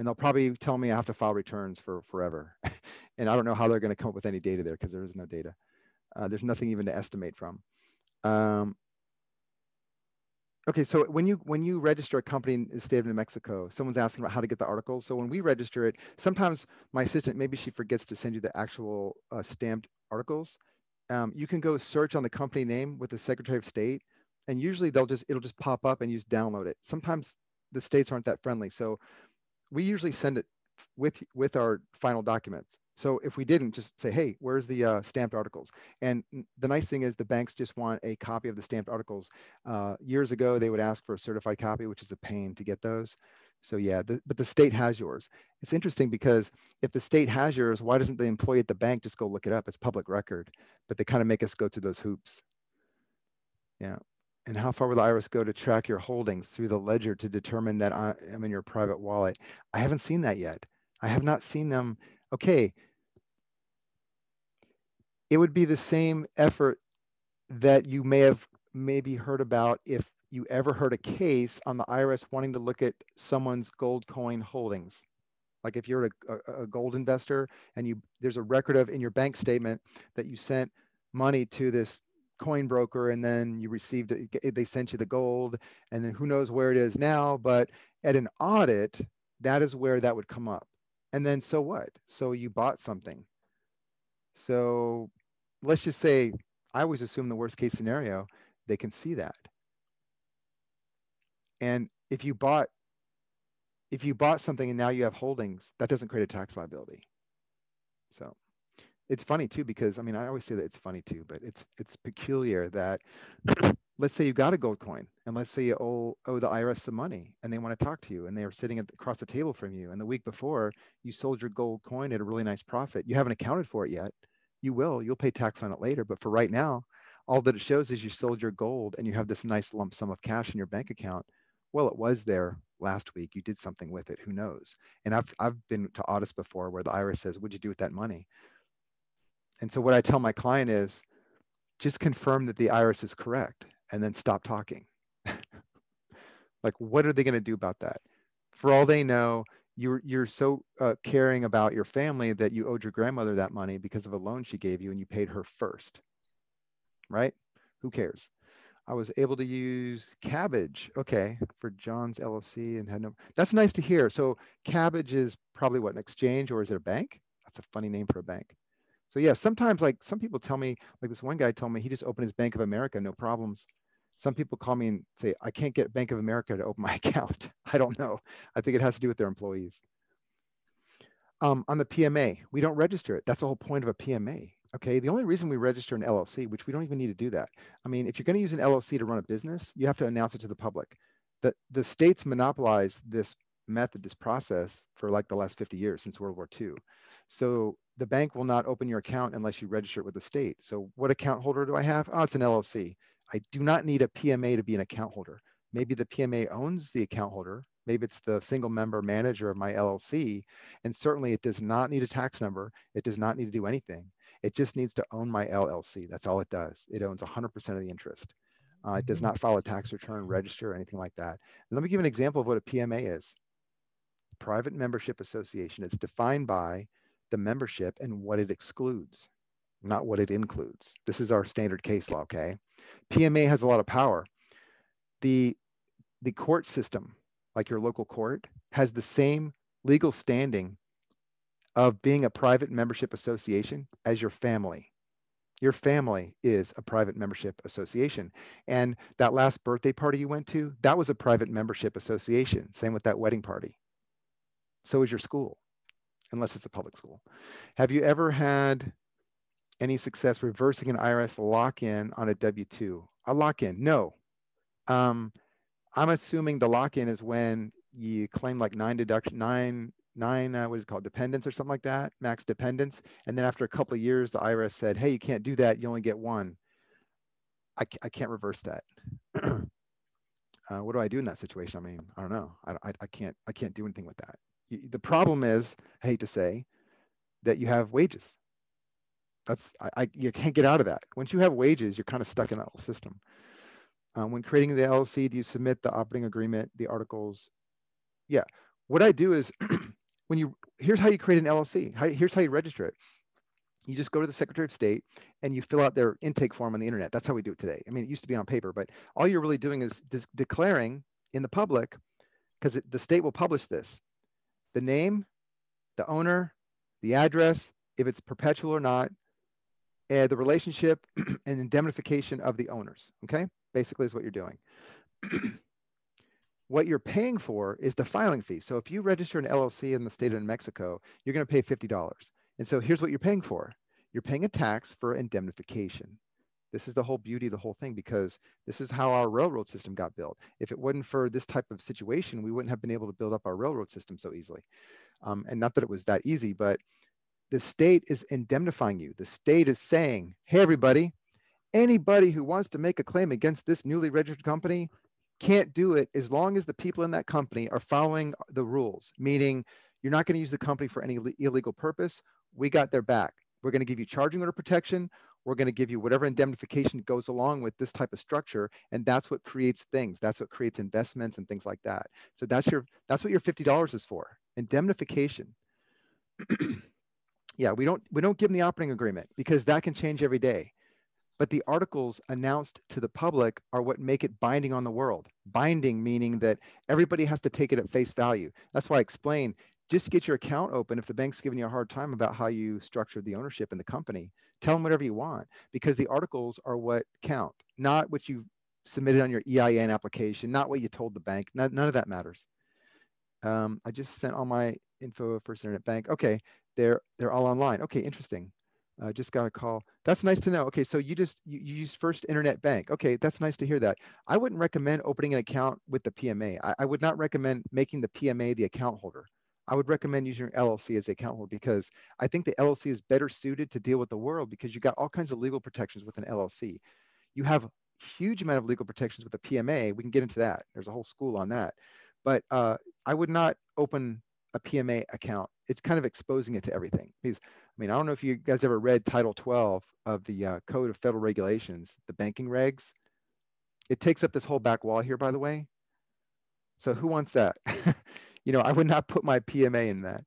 Speaker 1: And they'll probably tell me I have to file returns for forever. *laughs* and I don't know how they're going to come up with any data there because there is no data. Uh, there's nothing even to estimate from. Um, Okay, so when you when you register a company in the state of New Mexico, someone's asking about how to get the articles. So when we register it, sometimes my assistant maybe she forgets to send you the actual uh, stamped articles. Um, you can go search on the company name with the Secretary of State, and usually they'll just it'll just pop up and you just download it. Sometimes the states aren't that friendly, so we usually send it with with our final documents. So if we didn't, just say, hey, where's the uh, stamped articles? And the nice thing is the banks just want a copy of the stamped articles. Uh, years ago, they would ask for a certified copy, which is a pain to get those. So yeah, the, but the state has yours. It's interesting because if the state has yours, why doesn't the employee at the bank just go look it up? It's public record, but they kind of make us go through those hoops. Yeah. And how far will the IRS go to track your holdings through the ledger to determine that I am in your private wallet? I haven't seen that yet. I have not seen them. Okay. It would be the same effort that you may have maybe heard about if you ever heard a case on the IRS wanting to look at someone's gold coin holdings. Like if you're a, a, a, gold investor and you there's a record of in your bank statement that you sent money to this coin broker and then you received it, they sent you the gold and then who knows where it is now. But at an audit, that is where that would come up. And then so what? So you bought something. So let's just say I always assume the worst case scenario, they can see that. And if you bought if you bought something and now you have holdings, that doesn't create a tax liability. So it's funny too because I mean I always say that it's funny too, but it's it's peculiar that *clears throat* let's say you got a gold coin and let's say you owe, owe the IRS some money and they want to talk to you and they are sitting at, across the table from you and the week before you sold your gold coin at a really nice profit. You haven't accounted for it yet. You will. You'll pay tax on it later, but for right now, all that it shows is you sold your gold and you have this nice lump sum of cash in your bank account. Well, it was there last week. You did something with it. Who knows? And I've, I've been to audits before where the IRS says, What'd you do with that money? And so what I tell my client is just confirm that the IRS is correct and then stop talking. *laughs* like, what are they going to do about that? For all they know, you're you're so uh, caring about your family that you owed your grandmother that money because of a loan she gave you and you paid her first right? Who cares? I was able to use Kabbage, okay for john's llc and had no that's nice to hear. So Kabbage is probably what an exchange or is it a bank? That's a funny name for a bank so yeah sometimes like some people tell me like this one guy told me he just opened his bank of america no problems some people call me and say, I can't get Bank of America to open my *laughs* account. I don't know. I think it has to do with their employees. Um, on the PMA, we don't register it. That's the whole point of a PMA. Okay. The only reason we register an LLC, which we don't even need to do that. I mean, if you're going to use an LLC to run a business, you have to announce it to the public. The, the states monopolized this method, this process for like the last 50 years since World War II. So the bank will not open your account unless you register it with the state. So what account holder do I have? Oh, it's an LLC. I do not need a PMA to be an account holder. Maybe the PMA owns the account holder. Maybe it's the single member manager of my LLC. And certainly it does not need a tax number. It does not need to do anything. It just needs to own my LLC. That's all it does. It owns 100% of the interest. Uh, it does not file a tax return, register, or anything like that. And let me give an example of what a PMA is. Private Membership Association. It's defined by the membership and what it excludes, not what it includes. This is our standard case law, okay? PMA has a lot of power. The, the court system, like your local court, has the same legal standing of being a private membership association as your family. Your family is a private membership association. And that last birthday party you went to, that was a private membership association. Same with that wedding party. So is your school, unless it's a public school. Have you ever had any success reversing an IRS lock-in on a W-2? A lock-in, no. Um, I'm assuming the lock-in is when you claim like nine deduction, nine, nine, uh, what is it called, dependents or something like that, max dependents. And then after a couple of years, the IRS said, hey, you can't do that. You only get one. I, I can't reverse that. *clears throat* uh, what do I do in that situation? I mean, I don't know. I, I, I can't, I can't do anything with that. The problem is, I hate to say, that you have wages that's I, I, you can't get out of that. Once you have wages, you're kind of stuck in that whole system. Um, when creating the LLC, do you submit the operating agreement, the articles? Yeah. What I do is *clears throat* when you here's how you create an LLC. How, here's how you register it. You just go to the Secretary of State and you fill out their intake form on the internet. That's how we do it today. I mean, it used to be on paper, but all you're really doing is declaring in the public, because the state will publish this, the name, the owner, the address, if it's perpetual or not, uh, the relationship *clears throat* and indemnification of the owners. Okay, basically is what you're doing. *clears throat* what you're paying for is the filing fee. So if you register an LLC in the state of New Mexico, you're going to pay $50. And so here's what you're paying for. You're paying a tax for indemnification. This is the whole beauty of the whole thing because this is how our railroad system got built. If it wasn't for this type of situation, we wouldn't have been able to build up our railroad system so easily. Um, and not that it was that easy, but the state is indemnifying you. The state is saying, hey, everybody, anybody who wants to make a claim against this newly registered company can't do it as long as the people in that company are following the rules, meaning you're not going to use the company for any illegal purpose. We got their back. We're going to give you charging order protection. We're going to give you whatever indemnification goes along with this type of structure. And that's what creates things. That's what creates investments and things like that. So that's your that's what your $50 is for. Indemnification. *clears throat* yeah, we don't we don't give them the operating agreement because that can change every day. But the articles announced to the public are what make it binding on the world. Binding meaning that everybody has to take it at face value. That's why I explain just get your account open if the bank's giving you a hard time about how you structured the ownership in the company tell them whatever you want because the articles are what count not what you submitted on your ein application not what you told the bank none, none of that matters um, i just sent all my info first internet bank okay they're they're all online okay interesting I uh, just got a call. That's nice to know. Okay, so you just you, you, use First Internet Bank. Okay, that's nice to hear that. I wouldn't recommend opening an account with the PMA. I, I would not recommend making the PMA the account holder. I would recommend using your LLC as a account holder because I think the LLC is better suited to deal with the world because you got all kinds of legal protections with an LLC. You have a huge amount of legal protections with a PMA. We can get into that. There's a whole school on that. But uh, I would not open a PMA account. It's kind of exposing it to everything. Because I mean, I don't know if you guys ever read Title 12 of the uh, Code of Federal Regulations, the banking regs. It takes up this whole back wall here, by the way. So who wants that? *laughs* you know, I would not put my PMA in that.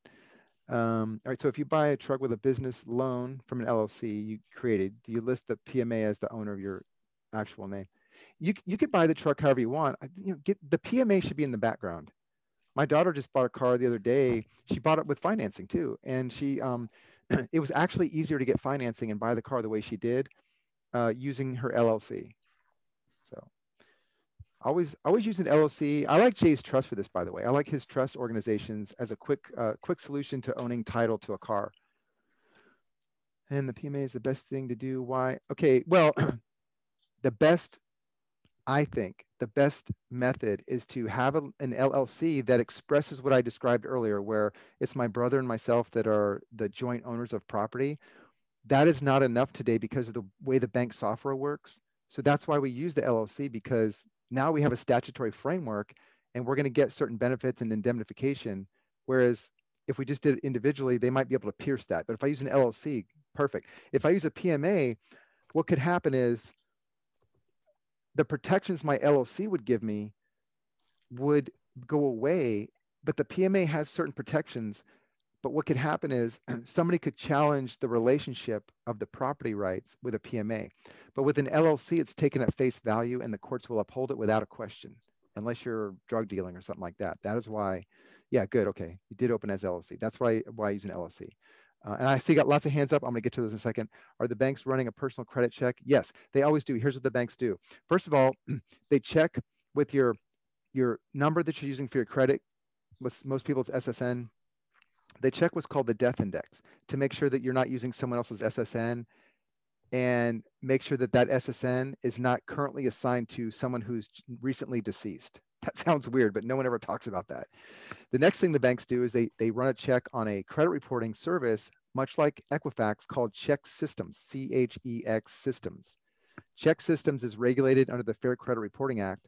Speaker 1: Um, all right, so if you buy a truck with a business loan from an LLC you created, do you list the PMA as the owner of your actual name? You, you could buy the truck however you want. You know, get the PMA should be in the background. My daughter just bought a car the other day. She bought it with financing too, and she um, *clears throat* it was actually easier to get financing and buy the car the way she did uh, using her LLC always always use an LLC. I like Jay's trust for this, by the way. I like his trust organizations as a quick uh, quick solution to owning title to a car. And the PMA is the best thing to do. Why? Okay, well, *clears throat* the best, I think, the best method is to have a, an LLC that expresses what I described earlier, where it's my brother and myself that are the joint owners of property. That is not enough today because of the way the bank software works. So that's why we use the LLC because now we have a statutory framework and we're going to get certain benefits and indemnification. Whereas if we just did it individually, they might be able to pierce that. But if I use an LLC, perfect. If I use a PMA, what could happen is the protections my LLC would give me would go away, but the PMA has certain protections but what could happen is *clears throat* somebody could challenge the relationship of the property rights with a PMA. But with an LLC, it's taken at face value and the courts will uphold it without a question, unless you're drug dealing or something like that. That is why, yeah, good, okay. You did open as LLC. That's why, why I use an LLC. Uh, and I see you got lots of hands up. I'm gonna get to those in a second. Are the banks running a personal credit check? Yes, they always do. Here's what the banks do. First of all, *clears throat* they check with your, your number that you're using for your credit. With most people, it's SSN, they check what's called the death index to make sure that you're not using someone else's SSN and make sure that that SSN is not currently assigned to someone who's recently deceased. *laughs* That sounds weird, but no one ever talks about that. The next thing the banks do is they, they run a check on a credit reporting service, much like Equifax, called ChexSystems, C-H-E-X Systems. ChexSystems is regulated under the Fair Credit Reporting Act,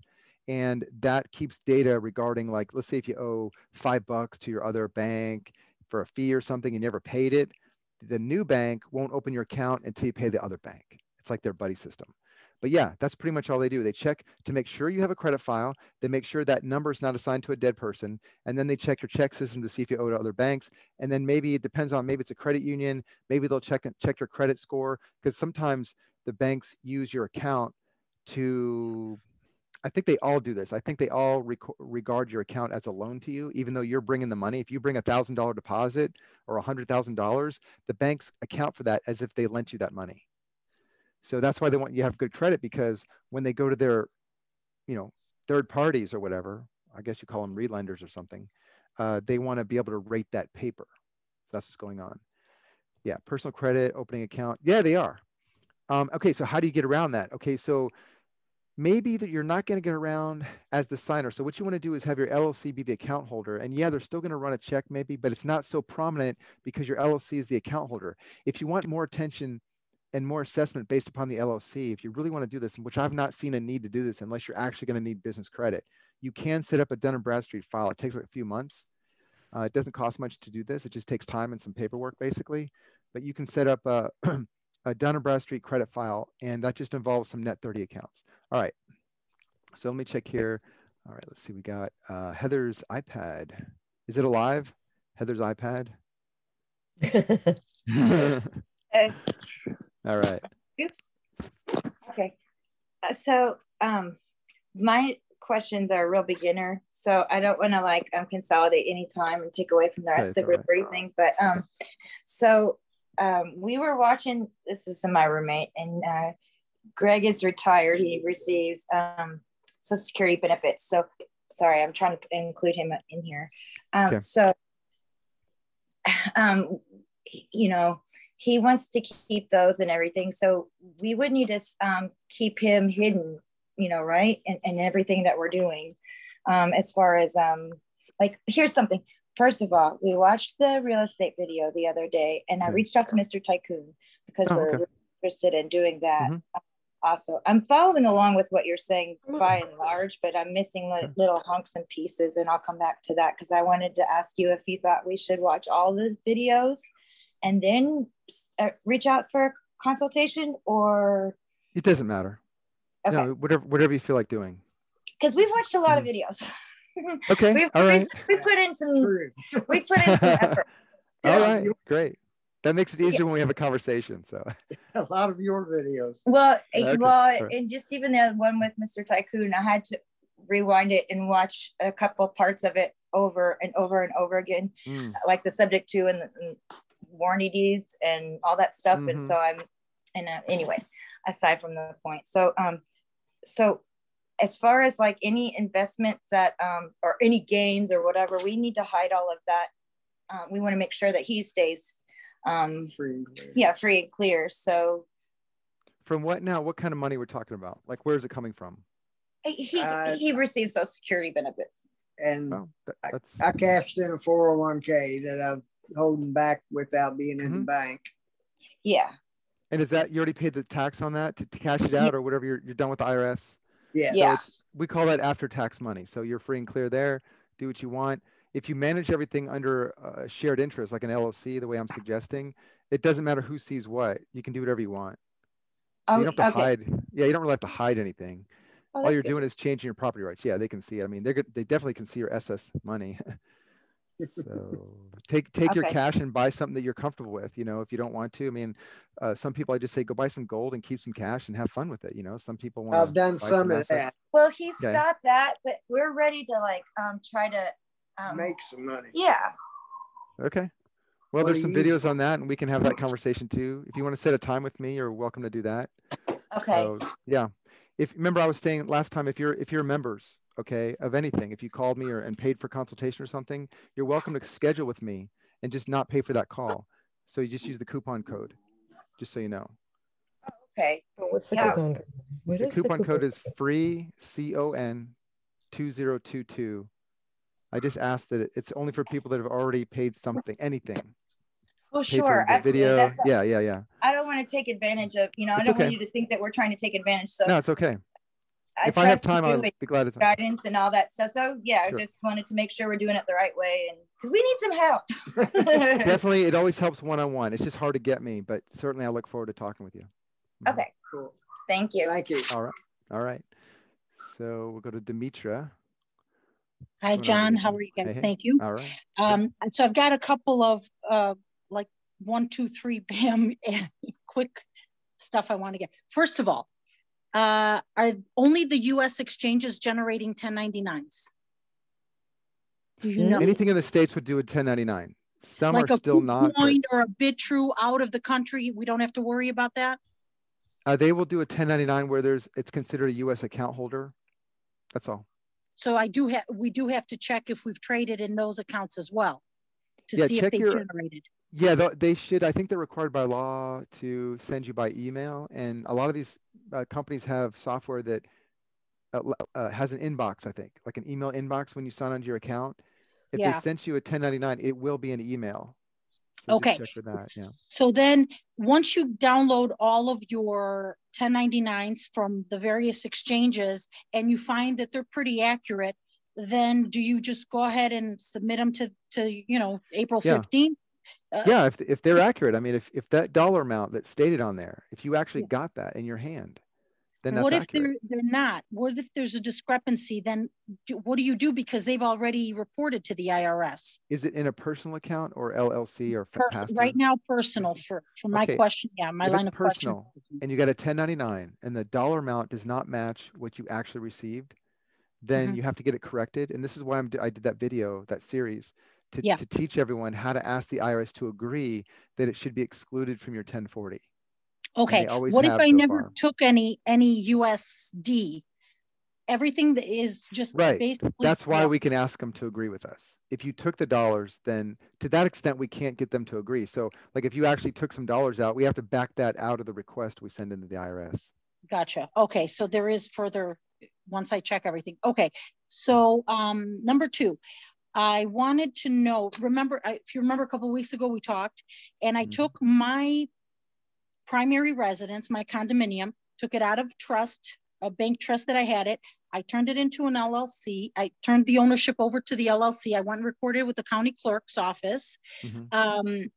Speaker 1: and that keeps data regarding like, let's say if you owe five bucks to your other bank for a fee or something and you never paid it, the new bank won't open your account until you pay the other bank. It's like their buddy system. But yeah, that's pretty much all they do. They check to make sure you have a credit file. They make sure that number is not assigned to a dead person. And then they check your check system to see if you owe to other banks. And then maybe it depends on maybe it's a credit union. Maybe they'll check and check your credit score because sometimes the banks use your account to I think they all do this. I think they all rec- regard your account as a loan to you, even though you're bringing the money. If you bring a thousand dollar deposit or a hundred thousand dollars, the banks account for that as if they lent you that money. So that's why they want you to have good credit because when they go to their, you know, third parties or whatever, I guess you call them relenders or something, uh, they want to be able to rate that paper. That's what's going on. Yeah, personal credit, opening account. Yeah, they are. Um, okay, so how do you get around that? Okay, so maybe that you're not going to get around as the signer. So what you want to do is have your LLC be the account holder. And yeah, they're still going to run a check maybe, but it's not so prominent because your LLC is the account holder. If you want more attention and more assessment based upon the LLC, if you really want to do this, which I've not seen a need to do this unless you're actually going to need business credit, you can set up a Dun Bradstreet file. It takes like a few months. Uh, it doesn't cost much to do this. It just takes time and some paperwork basically, but you can set up a, *clears throat* a Dun and Bradstreet credit file and that just involves some net 30 accounts. All right, so let me check here. All right, let's see, we got uh, Heather's iPad. Is it alive? Heather's iPad? *laughs*
Speaker 6: Yes. *laughs*
Speaker 1: All right.
Speaker 6: Oops. Okay. Uh, so um, my questions are real beginner, so I don't want to like um, consolidate any time and take away from the rest
Speaker 1: Okay,
Speaker 6: of the group or anything. But um, so um, we were watching. This is my roommate, and uh, Greg is retired. He receives um, Social Security benefits. So sorry, I'm trying to include him in here. Um,
Speaker 1: Okay.
Speaker 6: So *sighs* um, you know he wants to keep those and everything. So we would need to um, keep him hidden, you know, right? And, and everything that we're doing. Um, as far as um, like, here's something. First of all, we watched the real estate video the other day, and I
Speaker 1: Mhm.
Speaker 6: reached out to Mr. Tycoon because
Speaker 1: Oh,
Speaker 6: we're
Speaker 1: okay.
Speaker 6: interested in doing that.
Speaker 1: Mhm.
Speaker 6: Also, I'm following along with what you're saying by and large, but I'm missing li- little hunks and pieces, and I'll come back to that because I wanted to ask you if you thought we should watch all the videos and then uh, reach out for a consultation or
Speaker 1: It doesn't matter.
Speaker 6: okay
Speaker 1: No, whatever, whatever you feel like doing.
Speaker 6: because we've watched a lot of videos
Speaker 1: Okay. *laughs*
Speaker 6: we,
Speaker 1: all
Speaker 6: we,
Speaker 1: right.
Speaker 6: we put in some
Speaker 7: True.
Speaker 6: we put in some *laughs* effort
Speaker 1: All
Speaker 7: Yeah,
Speaker 1: right.
Speaker 7: you-
Speaker 1: Great. That makes it easier when we have a conversation. So *laughs*
Speaker 7: A lot of your videos.
Speaker 6: well
Speaker 1: Okay,
Speaker 6: well
Speaker 1: all right.
Speaker 6: and just even the one with mr tycoon i had to rewind it and watch a couple parts of it over and over and over again
Speaker 1: mm,
Speaker 6: like the subject to and, the, and warranty deeds and all that stuff. And
Speaker 1: Mhm.
Speaker 6: so I'm, and uh, anyways, aside from the point. So, um, so as far as like any investments that, um, or any gains or whatever, we need to hide all of that. Um, we want to make sure that he stays, um,
Speaker 7: Free and clear.
Speaker 6: yeah, free and clear. So
Speaker 1: from what now? What kind of money we're talking about? Like, where's it coming from?
Speaker 6: he,
Speaker 7: Uh,
Speaker 6: he receives social security benefits.
Speaker 7: And
Speaker 1: Oh, that, that's
Speaker 7: I cashed in a four oh one K that I'm holding back without being in the
Speaker 1: Mhm.
Speaker 7: bank.
Speaker 6: Yeah.
Speaker 1: and is that you already paid the tax on that to, to cash it out or whatever? You're you're done with the IRS.
Speaker 7: Yeah.
Speaker 6: Yeah.
Speaker 1: we call that after tax money. So you're free and clear there. Do what you want. If you manage everything under uh, shared interest, like an LLC, the way I'm suggesting, it doesn't matter who sees what. You can do whatever you want.
Speaker 6: Oh,
Speaker 1: you don't have to
Speaker 6: okay.
Speaker 1: hide. Yeah, you don't really have to hide anything.
Speaker 6: Oh,
Speaker 1: All you're
Speaker 6: good.
Speaker 1: doing is changing your property rights. Yeah, they can see it. I mean, they're good. They definitely can see your SS money. *laughs* so take take your cash and buy something that you're comfortable with. You know, if you don't want to, I mean, uh, some people I just say go buy some gold and keep some cash and have fun with it. You know, some people want.
Speaker 7: I've done some of that.
Speaker 6: Well, he's
Speaker 1: Okay.
Speaker 6: got that, but we're ready to like, um, try to, um,
Speaker 7: Make some money.
Speaker 6: yeah.
Speaker 1: Okay. Well,
Speaker 7: What
Speaker 1: there's some
Speaker 7: you-
Speaker 1: videos on that, and we can have that conversation too. If you want to set a time with me, you're welcome to do that.
Speaker 6: Okay.
Speaker 1: So yeah, if remember I was saying last time, if you're if you're members, okay, of anything, if you called me or and paid for consultation or something, you're welcome to schedule with me and just not pay for that call. So you just use the coupon code, just so you know.
Speaker 6: Okay.
Speaker 3: What's the
Speaker 6: Yeah.
Speaker 3: coupon? code? What
Speaker 1: The
Speaker 3: is
Speaker 1: coupon code is free C O N two zero two two. I just asked that it's only for people that have already paid something, anything.
Speaker 6: Well, sure.
Speaker 1: video.
Speaker 6: That's
Speaker 1: Yeah, yeah, yeah.
Speaker 6: I don't want to take advantage of, you know, I don't want you to think that we're trying to take advantage. So
Speaker 1: No, it's okay.
Speaker 6: I
Speaker 1: if I have time, I'll
Speaker 6: and
Speaker 1: be glad to.
Speaker 6: guidance and all that stuff. So yeah,
Speaker 1: Sure.
Speaker 6: I just wanted to make sure we're doing it the right way and because we need some help. *laughs* *laughs*
Speaker 1: Definitely, it always helps one-on-one. It's just hard to get me, but certainly I look forward to talking with you. Mhm.
Speaker 6: okay.
Speaker 7: Cool.
Speaker 6: Thank you.
Speaker 7: Thank you.
Speaker 1: All right. All right. So we'll go to Demetra.
Speaker 8: Hi, John. How are you?
Speaker 1: Hey,
Speaker 8: guys?
Speaker 1: hey.
Speaker 8: Thank you.
Speaker 1: All right.
Speaker 8: Um, so I've got a couple of uh, like one, two, three, *laughs* bam, and quick stuff I want to get. First of all, uh, are only the U.S. exchanges generating 1099s? Do you know?
Speaker 1: Anything in the States would do a 1099. Some
Speaker 8: like
Speaker 1: are still not. but,
Speaker 8: coin or a Bitrue out of the country, we don't have to worry about that.
Speaker 1: Uh, they will do a 1099 where there's, it's considered a U.S. account holder. That's all.
Speaker 8: So I do have, we do have to check if we've traded in those accounts as well to
Speaker 1: Yeah,
Speaker 8: see if they
Speaker 1: your-
Speaker 8: generated.
Speaker 1: Yeah, they should. I think they're required by law to send you by email. And a lot of these uh, companies have software that uh, uh, has an inbox, I think, like an email inbox when you sign onto your account. If
Speaker 8: Yeah.
Speaker 1: they sent you a 1099, it will be an email. So
Speaker 8: Okay.
Speaker 1: check for that. Yeah.
Speaker 8: So then, once you download all of your 1099s from the various exchanges and you find that they're pretty accurate, then do you just go ahead and submit them to, to, you know, April
Speaker 1: Yeah.
Speaker 8: 15th? Uh,
Speaker 1: Yeah, if, if they're accurate, I mean, if, if that dollar amount that's stated on there, if you actually
Speaker 8: Yeah.
Speaker 1: got that in your hand, then
Speaker 8: What if
Speaker 1: accurate.
Speaker 8: they're, they're not? What if there's a discrepancy? Then do- what do you do? Because they've already reported to the IRS.
Speaker 1: Is it in a personal account or LLC or
Speaker 8: Per- Right now, personal for, for my
Speaker 1: Okay.
Speaker 8: question, yeah, my line of question.
Speaker 1: personal and you got a 1099 and the dollar amount does not match what you actually received, then
Speaker 8: Mhm.
Speaker 1: you have to get it corrected. And this is why I'm, I did that video, that series, to,
Speaker 8: Yeah.
Speaker 1: to teach everyone how to ask the IRS to agree that it should be excluded from your 1040.
Speaker 8: Okay, what if I never
Speaker 1: far.
Speaker 8: took any, any USD? Everything that is just
Speaker 1: Right.
Speaker 8: basically.
Speaker 1: That's why we can ask them to agree with us. If you took the dollars, then to that extent, we can't get them to agree. So like if you actually took some dollars out, we have to back that out of the request we send into the IRS.
Speaker 8: Gotcha. Okay, so there is further, once I check everything. Okay, so um, number two, I wanted to know, remember, if you remember a couple of weeks ago, we talked, and I
Speaker 1: Mhm.
Speaker 8: took my primary residence, my condominium, took it out of trust, a bank trust that I had it. I turned it into an LLC. I turned the ownership over to the LLC. I went and recorded with the county clerk's office.
Speaker 1: Mhm.
Speaker 8: Um,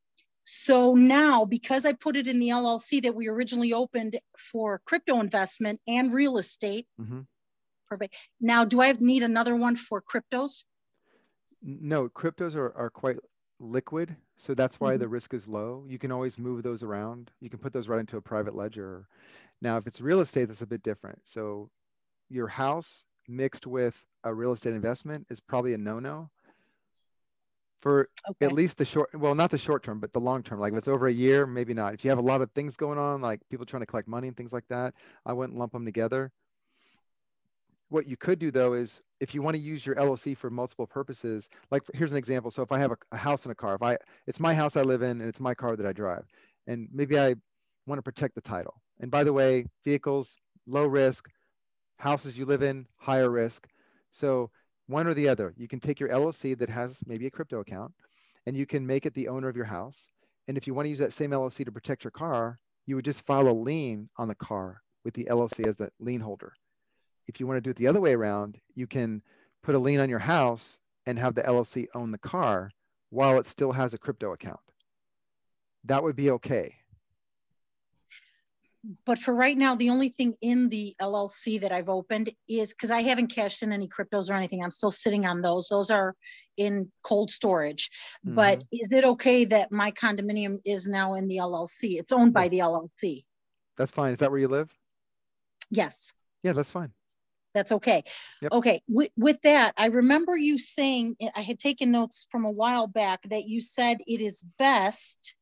Speaker 8: so now, because I put it in the LLC that we originally opened for crypto investment and real estate,
Speaker 1: Mhm.
Speaker 8: perfect. Now, do I need another one for cryptos?
Speaker 1: No, cryptos are, are quite liquid. So that's why
Speaker 8: Mhm.
Speaker 1: the risk is low. You can always move those around. You can put those right into a private ledger. Now, if it's real estate, that's a bit different. So your house mixed with a real estate investment is probably a no-no for
Speaker 8: Okay.
Speaker 1: at least the short, well, not the short term, but the long term. Like if it's over a year, maybe not. If you have a lot of things going on, like people trying to collect money and things like that, I wouldn't lump them together. What you could do though is if you want to use your LLC for multiple purposes, like here's an example. So if I have a, a house and a car, if I it's my house I live in and it's my car that I drive, and maybe I want to protect the title. And by the way, vehicles low risk, houses you live in higher risk. So one or the other. You can take your LLC that has maybe a crypto account, and you can make it the owner of your house. And if you want to use that same LLC to protect your car, you would just file a lien on the car with the LLC as the lien holder. If you want to do it the other way around, you can put a lien on your house and have the LLC own the car while it still has a crypto account. That would be okay.
Speaker 8: But for right now, the only thing in the LLC that I've opened is because I haven't cashed in any cryptos or anything. I'm still sitting on those. Those are in cold storage. Mm-hmm. But is it okay that my condominium is now in the LLC? It's owned by the LLC.
Speaker 1: That's fine. Is that where you live?
Speaker 8: Yes.
Speaker 1: Yeah, that's fine.
Speaker 8: That's okay.
Speaker 1: Yep.
Speaker 8: Okay. With, with that, I remember you saying, I had taken notes from a while back that you said it is best,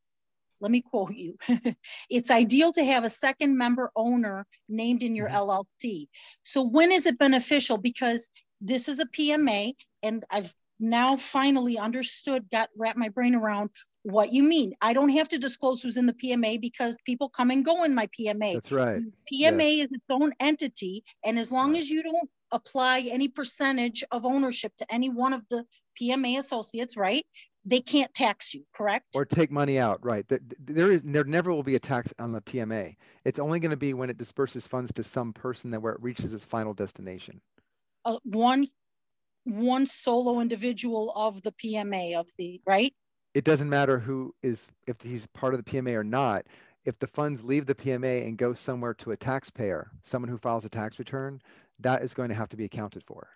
Speaker 8: let me quote you, *laughs* it's ideal to have a second member owner named in your mm-hmm. LLC. So when is it beneficial? Because this is a PMA and I've now finally understood, got wrapped my brain around what you mean. I don't have to disclose who's in the PMA because people come and go in my PMA.
Speaker 1: That's right.
Speaker 8: PMA is its own entity, and as long as you don't apply any percentage of ownership to any one of the PMA associates, right? They can't tax you, correct?
Speaker 1: Or take money out, right? There, there is there never will be a tax on the PMA. It's only going to be when it disperses funds to some person that where it reaches its final destination.
Speaker 8: Uh, one, one solo individual of the PMA of the right.
Speaker 1: It doesn't matter who is if he's part of the PMA or not. If the funds leave the PMA and go somewhere to a taxpayer, someone who files a tax return, that is going to have to be accounted for.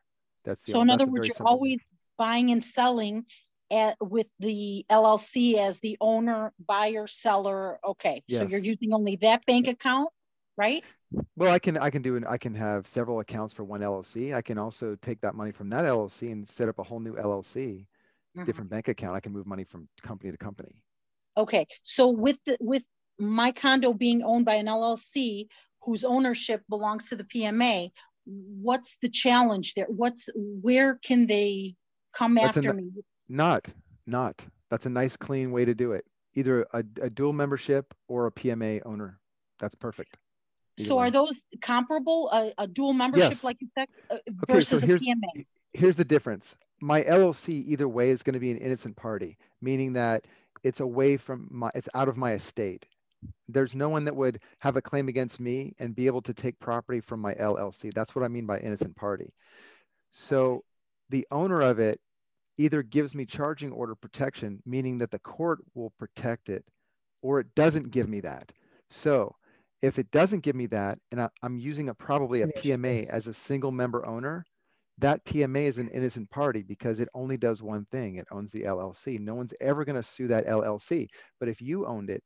Speaker 1: That's the
Speaker 8: So in other words, you're
Speaker 1: simple-
Speaker 8: always buying and selling at, with the LLC as the owner, buyer, seller. Okay, so you're using only that bank account, right?
Speaker 1: Well, I can I can do an I can have several accounts for one LLC. I can also take that money from that LLC and set up a whole new LLC,
Speaker 8: Mhm.
Speaker 1: different bank account. I can move money from company to company.
Speaker 8: Okay, so with the, with my condo being owned by an LLC whose ownership belongs to the PMA, what's the challenge there? What's where can they come
Speaker 1: That's
Speaker 8: after me?
Speaker 1: Not, not. That's a nice, clean way to do it. Either a, a dual membership or a PMA owner. That's perfect. Either
Speaker 8: So
Speaker 1: way.
Speaker 8: are those comparable? A, a dual membership, like you said, uh,
Speaker 1: so
Speaker 8: versus a PMA?
Speaker 1: Here's the difference. My LLC either way is going to be an innocent party, meaning that it's away from my, it's out of my estate. There's no one that would have a claim against me and be able to take property from my LLC. That's what I mean by innocent party. So the owner of it either gives me charging order protection, meaning that the court will protect it, or it doesn't give me that. So if it doesn't give me that, and I, am using a, probably a PMA as a single member owner, that PMA is an innocent party because it only does one thing. It owns the LLC. No one's ever going to sue that LLC. But if you owned it,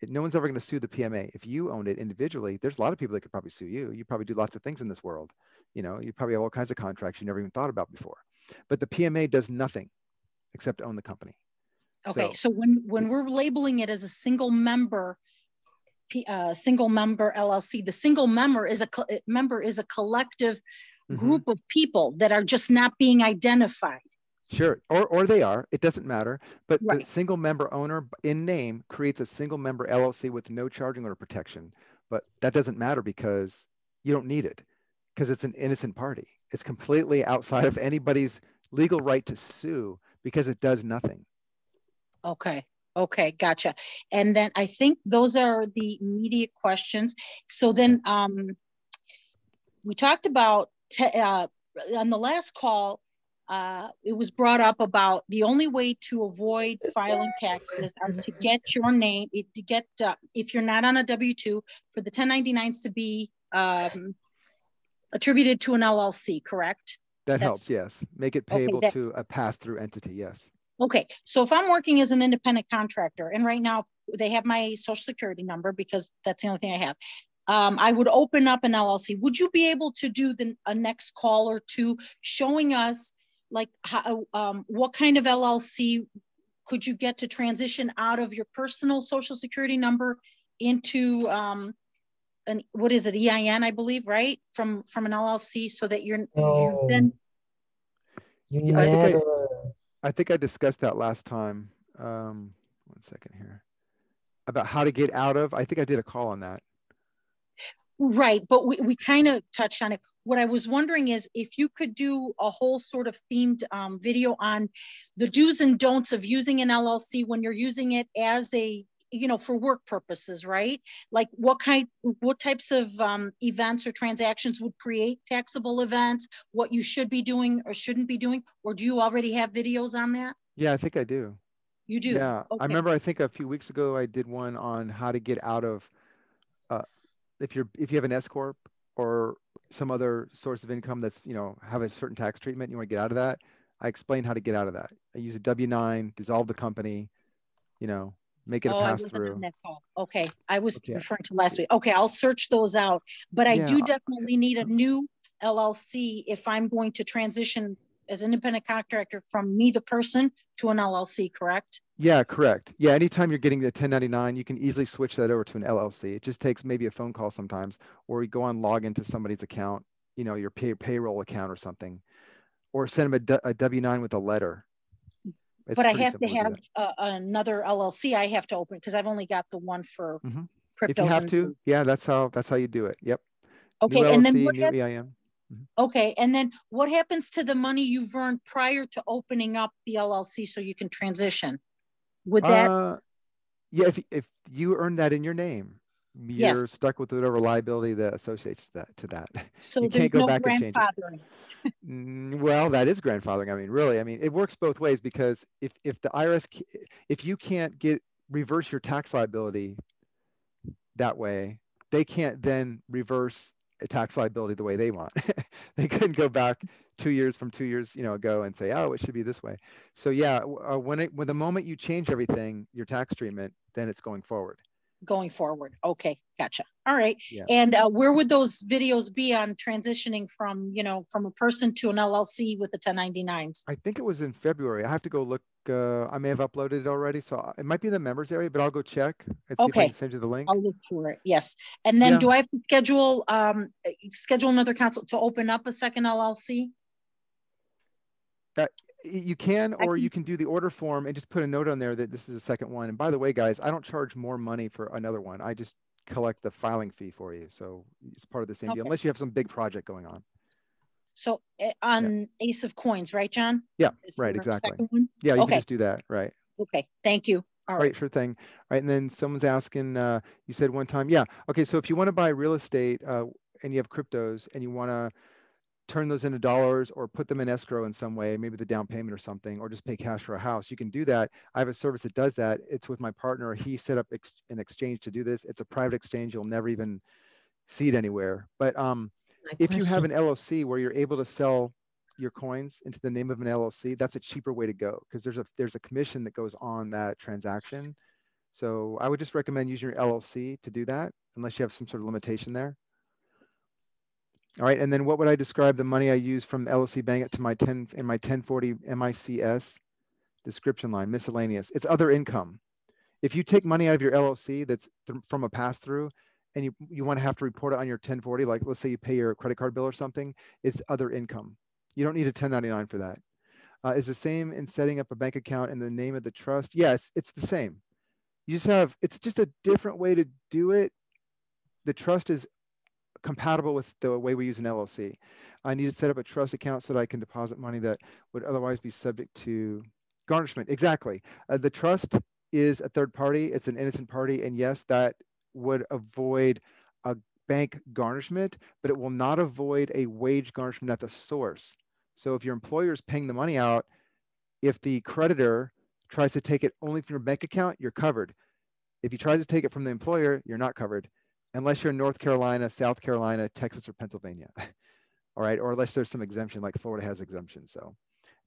Speaker 1: it no one's ever going to sue the PMA. If you owned it individually, there's a lot of people that could probably sue you. You probably do lots of things in this world. You know, you probably have all kinds of contracts you never even thought about before. But the PMA does nothing except own the company.
Speaker 8: Okay, so, so when when we're labeling it as a single member uh, single member LLC. The single member is a member is a collective mm-hmm. group of people that are just not being identified.
Speaker 1: Sure, or, or they are. It doesn't matter. But right. the single member owner in name creates a single member LLC with no charging order protection. But that doesn't matter because you don't need it because it's an innocent party. It's completely outside of anybody's legal right to sue because it does nothing.
Speaker 8: Okay. Okay, gotcha. And then I think those are the immediate questions. So then um, we talked about uh, on the last call. Uh, it was brought up about the only way to avoid filing taxes are to get your name, to get, uh, if you're not on a W 2, for the 1099s to be um, attributed to an LLC, correct?
Speaker 1: That That's, helps, yes. Make it payable okay, that, to a pass through entity, yes.
Speaker 8: Okay, so if I'm working as an independent contractor, and right now they have my social security number because that's the only thing I have. Um, I would open up an LLC. Would you be able to do the a next call or two showing us like how um, what kind of LLC could you get to transition out of your personal social security number into um, an what is it EIN I believe right from from an LLC so that you're
Speaker 3: oh.
Speaker 8: you then
Speaker 3: you never
Speaker 1: I think I discussed that last time. Um, one second here about how to get out of. I think I did a call on that.
Speaker 8: Right, but we, we kind of touched on it. What I was wondering is if you could do a whole sort of themed um, video on the do's and don'ts of using an LLC when you're using it as a you know for work purposes right like what kind what types of um, events or transactions would create taxable events what you should be doing or shouldn't be doing or do you already have videos on that
Speaker 1: yeah i think i do
Speaker 8: you do
Speaker 1: yeah okay. i remember i think a few weeks ago i did one on how to get out of if you're if you have an s corp or some other source of income that's you know have a certain tax treatment you want to get out of that i explain how to get out of that i use a w9 dissolve the company you know make it oh, a pass through.
Speaker 8: Okay, I was okay. referring to last week. Okay, I'll search those out. But I yeah. do definitely need a new LLC if I'm going to transition as independent contractor from me, the person, to an LLC. Correct?
Speaker 1: Yeah, correct. Yeah, anytime you're getting the 1099, you can easily switch that over to an LLC. It just takes maybe a phone call sometimes, or you go on log into somebody's account, you know, your pay, payroll account or something, or send them a, a W9 with a letter
Speaker 8: it's but I have to have uh, another LLC. I have to open because I've only got the one for mm-hmm. crypto.
Speaker 1: If you have to, yeah, that's how that's how you do it. Yep.
Speaker 8: Okay, LLC, and then what hap- mm-hmm. Okay, and then what happens to the money you've earned prior to opening up the LLC so you can transition? Would that? Uh,
Speaker 1: yeah, if if you earn that in your name, you're yes. stuck with whatever liability that associates that to that.
Speaker 8: So you can't go no back and change it.
Speaker 1: Mm, well, that is grandfathering. I mean, really, I mean, it works both ways because if if the IRS, if you can't get reverse your tax liability that way, they can't then reverse a tax liability the way they want. *laughs* they couldn't go back two years from two years, you know, ago and say, oh, it should be this way. So yeah, uh, when it when the moment you change everything, your tax treatment, then it's going forward
Speaker 8: going forward. Okay, gotcha. All right. Yeah. And uh, where would those videos be on transitioning from, you know, from a person to an LLC with the 1099s?
Speaker 1: I think it was in February. I have to go look. Uh, I may have uploaded it already, so it might be in the members area, but I'll go check.
Speaker 8: okay.
Speaker 1: send you the link.
Speaker 8: I'll look for it. Yes. And then yeah. do I have to schedule um, schedule another council to open up a second LLC?
Speaker 1: Uh, you can or can, you can do the order form and just put a note on there that this is the second one and by the way guys i don't charge more money for another one i just collect the filing fee for you so it's part of the same okay. deal unless you have some big project going on
Speaker 8: so eh, on yeah. ace of coins right john
Speaker 1: yeah right exactly yeah you okay. can just do that right
Speaker 8: Okay, thank you. All
Speaker 1: right.
Speaker 8: right.
Speaker 1: sure thing. All right, and then someone's asking, uh, you said one time, yeah, okay, so if you want to buy real estate uh, and you have cryptos and you want to turn those into dollars or put them in escrow in some way, maybe the down payment or something, or just pay cash for a house, you can do that. I have a service that does that. It's with my partner. He set up ex- an exchange to do this. It's a private exchange. You'll never even see it anywhere. But um, if you have an LLC where you're able to sell your coins into the name of an LLC, that's a cheaper way to go because there's a there's a commission that goes on that transaction. So I would just recommend using your LLC to do that unless you have some sort of limitation there. All right, and then what would I describe the money I use from LLC Bang It to my 10 in my 1040 MICS description line, miscellaneous. It's other income. If you take money out of your LLC that's th- from a pass through and you, you want to have to report it on your 1040, like let's say you pay your credit card bill or something, it's other income. You don't need a 1099 for that. Uh, is the same in setting up a bank account in the name of the trust? Yes, it's the same. You just have, it's just a different way to do it. The trust is compatible with the way we use an LLC. I need to set up a trust account so that I can deposit money that would otherwise be subject to garnishment. Exactly. Uh, the trust is a third party, it's an innocent party. And yes, that would avoid a bank garnishment, but it will not avoid a wage garnishment at the source. So if your employer is paying the money out, if the creditor tries to take it only from your bank account, you're covered. If he tries to take it from the employer, you're not covered unless you're in North Carolina, South Carolina, Texas, or Pennsylvania. *laughs* All right, or unless there's some exemption, like Florida has exemptions. So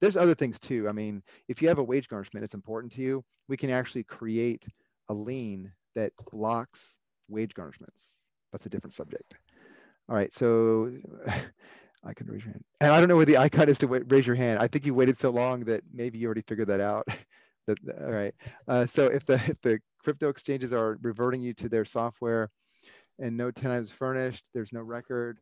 Speaker 1: there's other things too. I mean, if you have a wage garnishment, it's important to you. We can actually create a lien that blocks wage garnishments. That's a different subject. All right, so *laughs* I can raise your hand. And I don't know where the icon is to raise your hand. I think you waited so long that maybe you already figured that out. *laughs* that, all right. Uh, so if the *laughs* if the crypto exchanges are reverting you to their software, and no 10 items furnished, there's no record.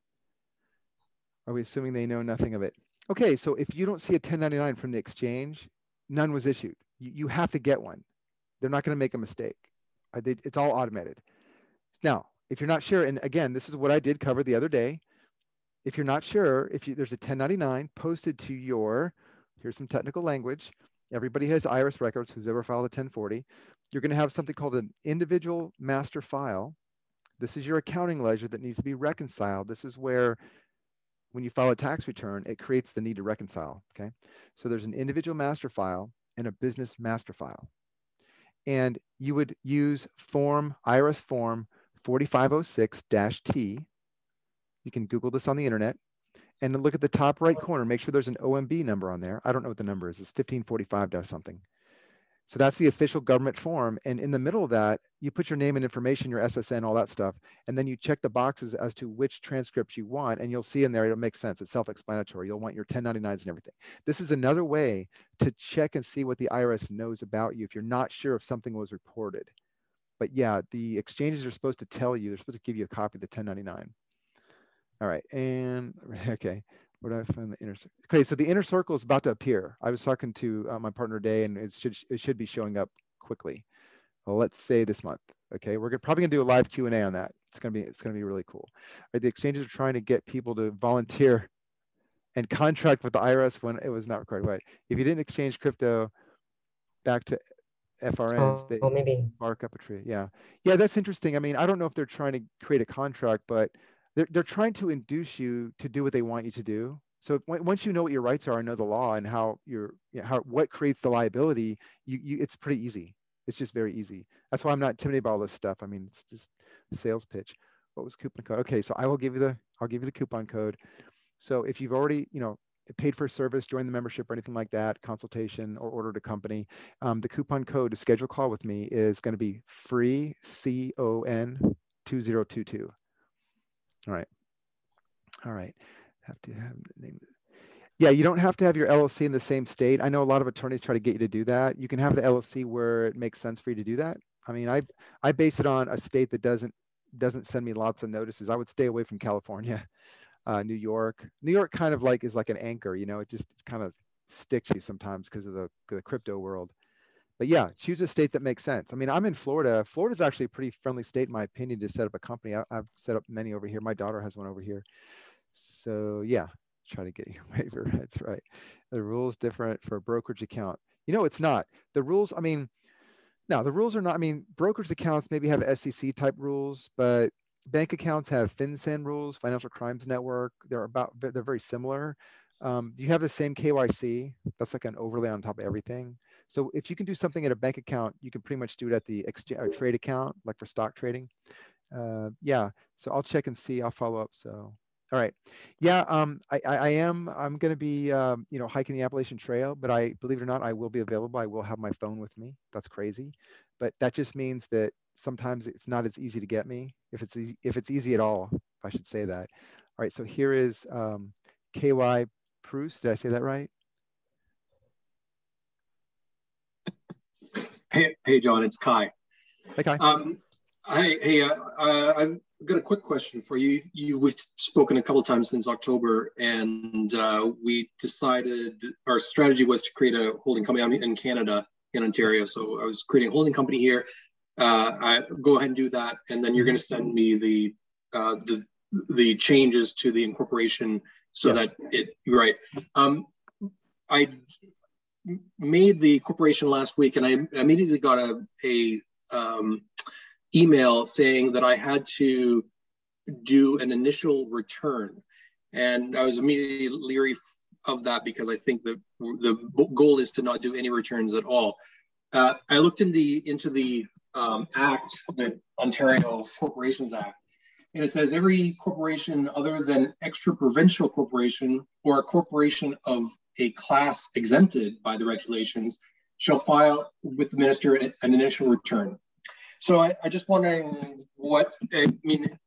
Speaker 1: Are we assuming they know nothing of it? Okay, so if you don't see a 1099 from the exchange, none was issued. You, you have to get one. They're not going to make a mistake. I it's all automated. Now, if you're not sure, and again, this is what I did cover the other day. If you're not sure, if you, there's a 1099 posted to your, here's some technical language. Everybody has IRS records who's ever filed a 1040. You're going to have something called an individual master file this is your accounting ledger that needs to be reconciled. This is where, when you file a tax return, it creates the need to reconcile. Okay. So there's an individual master file and a business master file. And you would use form, IRS form 4506-T. You can Google this on the internet and look at the top right corner. Make sure there's an OMB number on there. I don't know what the number is. It's 1545 something. So that's the official government form. And in the middle of that, you put your name and information, your SSN, all that stuff. And then you check the boxes as to which transcripts you want. And you'll see in there, it'll make sense. It's self-explanatory. You'll want your 1099s and everything. This is another way to check and see what the IRS knows about you if you're not sure if something was reported. But yeah, the exchanges are supposed to tell you, they're supposed to give you a copy of the 1099. All right, and *laughs* okay. Where do I find the inner circle? Okay, so the inner circle is about to appear. I was talking to uh, my partner today, and it should it should be showing up quickly. Well, let's say this month. Okay, we're gonna, probably gonna do a live Q and A on that. It's gonna be it's gonna be really cool. Right, the exchanges are trying to get people to volunteer and contract with the IRS when it was not required. Right. If you didn't exchange crypto back to FRNs,
Speaker 3: Oh,
Speaker 1: they
Speaker 3: oh, maybe.
Speaker 1: bark up a tree. Yeah, yeah, that's interesting. I mean, I don't know if they're trying to create a contract, but they're they're trying to induce you to do what they want you to do. So once you know what your rights are and know the law and how you're you know, how what creates the liability, you you it's pretty easy. It's just very easy. That's why I'm not intimidated by all this stuff. I mean, it's just sales pitch. What was coupon code? Okay, so I will give you the I'll give you the coupon code. So if you've already you know paid for service, joined the membership or anything like that, consultation or ordered a company, um, the coupon code to schedule a call with me is going to be free C O N 2022. All right. All right. Have to have the name. Yeah, you don't have to have your LLC in the same state. I know a lot of attorneys try to get you to do that. You can have the LLC where it makes sense for you to do that. I mean, I I base it on a state that doesn't doesn't send me lots of notices. I would stay away from California, *laughs* uh, New York. New York kind of like is like an anchor, you know. It just kind of sticks you sometimes because of the, the crypto world. But yeah, choose a state that makes sense. I mean, I'm in Florida. Florida's actually a pretty friendly state, in my opinion, to set up a company. I, I've set up many over here. My daughter has one over here. So yeah, try to get your *laughs* waiver. That's right. The rules different for a brokerage account. You know, it's not. The rules, I mean, no, the rules are not, I mean, brokers accounts maybe have SEC type rules, but bank accounts have FinCEN rules, Financial Crimes Network. They're about, they're very similar. Um, you have the same KYC. That's like an overlay on top of everything. So if you can do something at a bank account, you can pretty much do it at the exchange trade account, like for stock trading. Uh, yeah, so I'll check and see. I'll follow up. So, all right, yeah, um, I, I, am. I'm going to be, um, you know, hiking the Appalachian Trail, but I believe it or not, I will be available. I will have my phone with me. That's crazy, but that just means that sometimes it's not as easy to get me. If it's if it's easy at all, if I should say that. All right, so here is um, KY Prus. Did I say that right?
Speaker 9: Hey, hey, John, it's Kai.
Speaker 1: Hey, Kai.
Speaker 9: Um, hey, hey, uh, uh, I've got a quick question for you. You we've spoken a couple times since October, and uh, we decided our strategy was to create a holding company in Canada, in Ontario. So I was creating a holding company here. Uh, I go ahead and do that, and then you're going to send me the uh, the the changes to the incorporation so yes. that it right. Um, I made the corporation last week, and I immediately got a, a um, email saying that I had to do an initial return, and I was immediately leery of that because I think that the goal is to not do any returns at all. Uh, I looked in the, into the um, act, the Ontario Corporations Act, and it says every corporation other than extra provincial corporation or a corporation of a class exempted by the regulations shall file with the minister an, initial return. So I, I just wondering what I mean.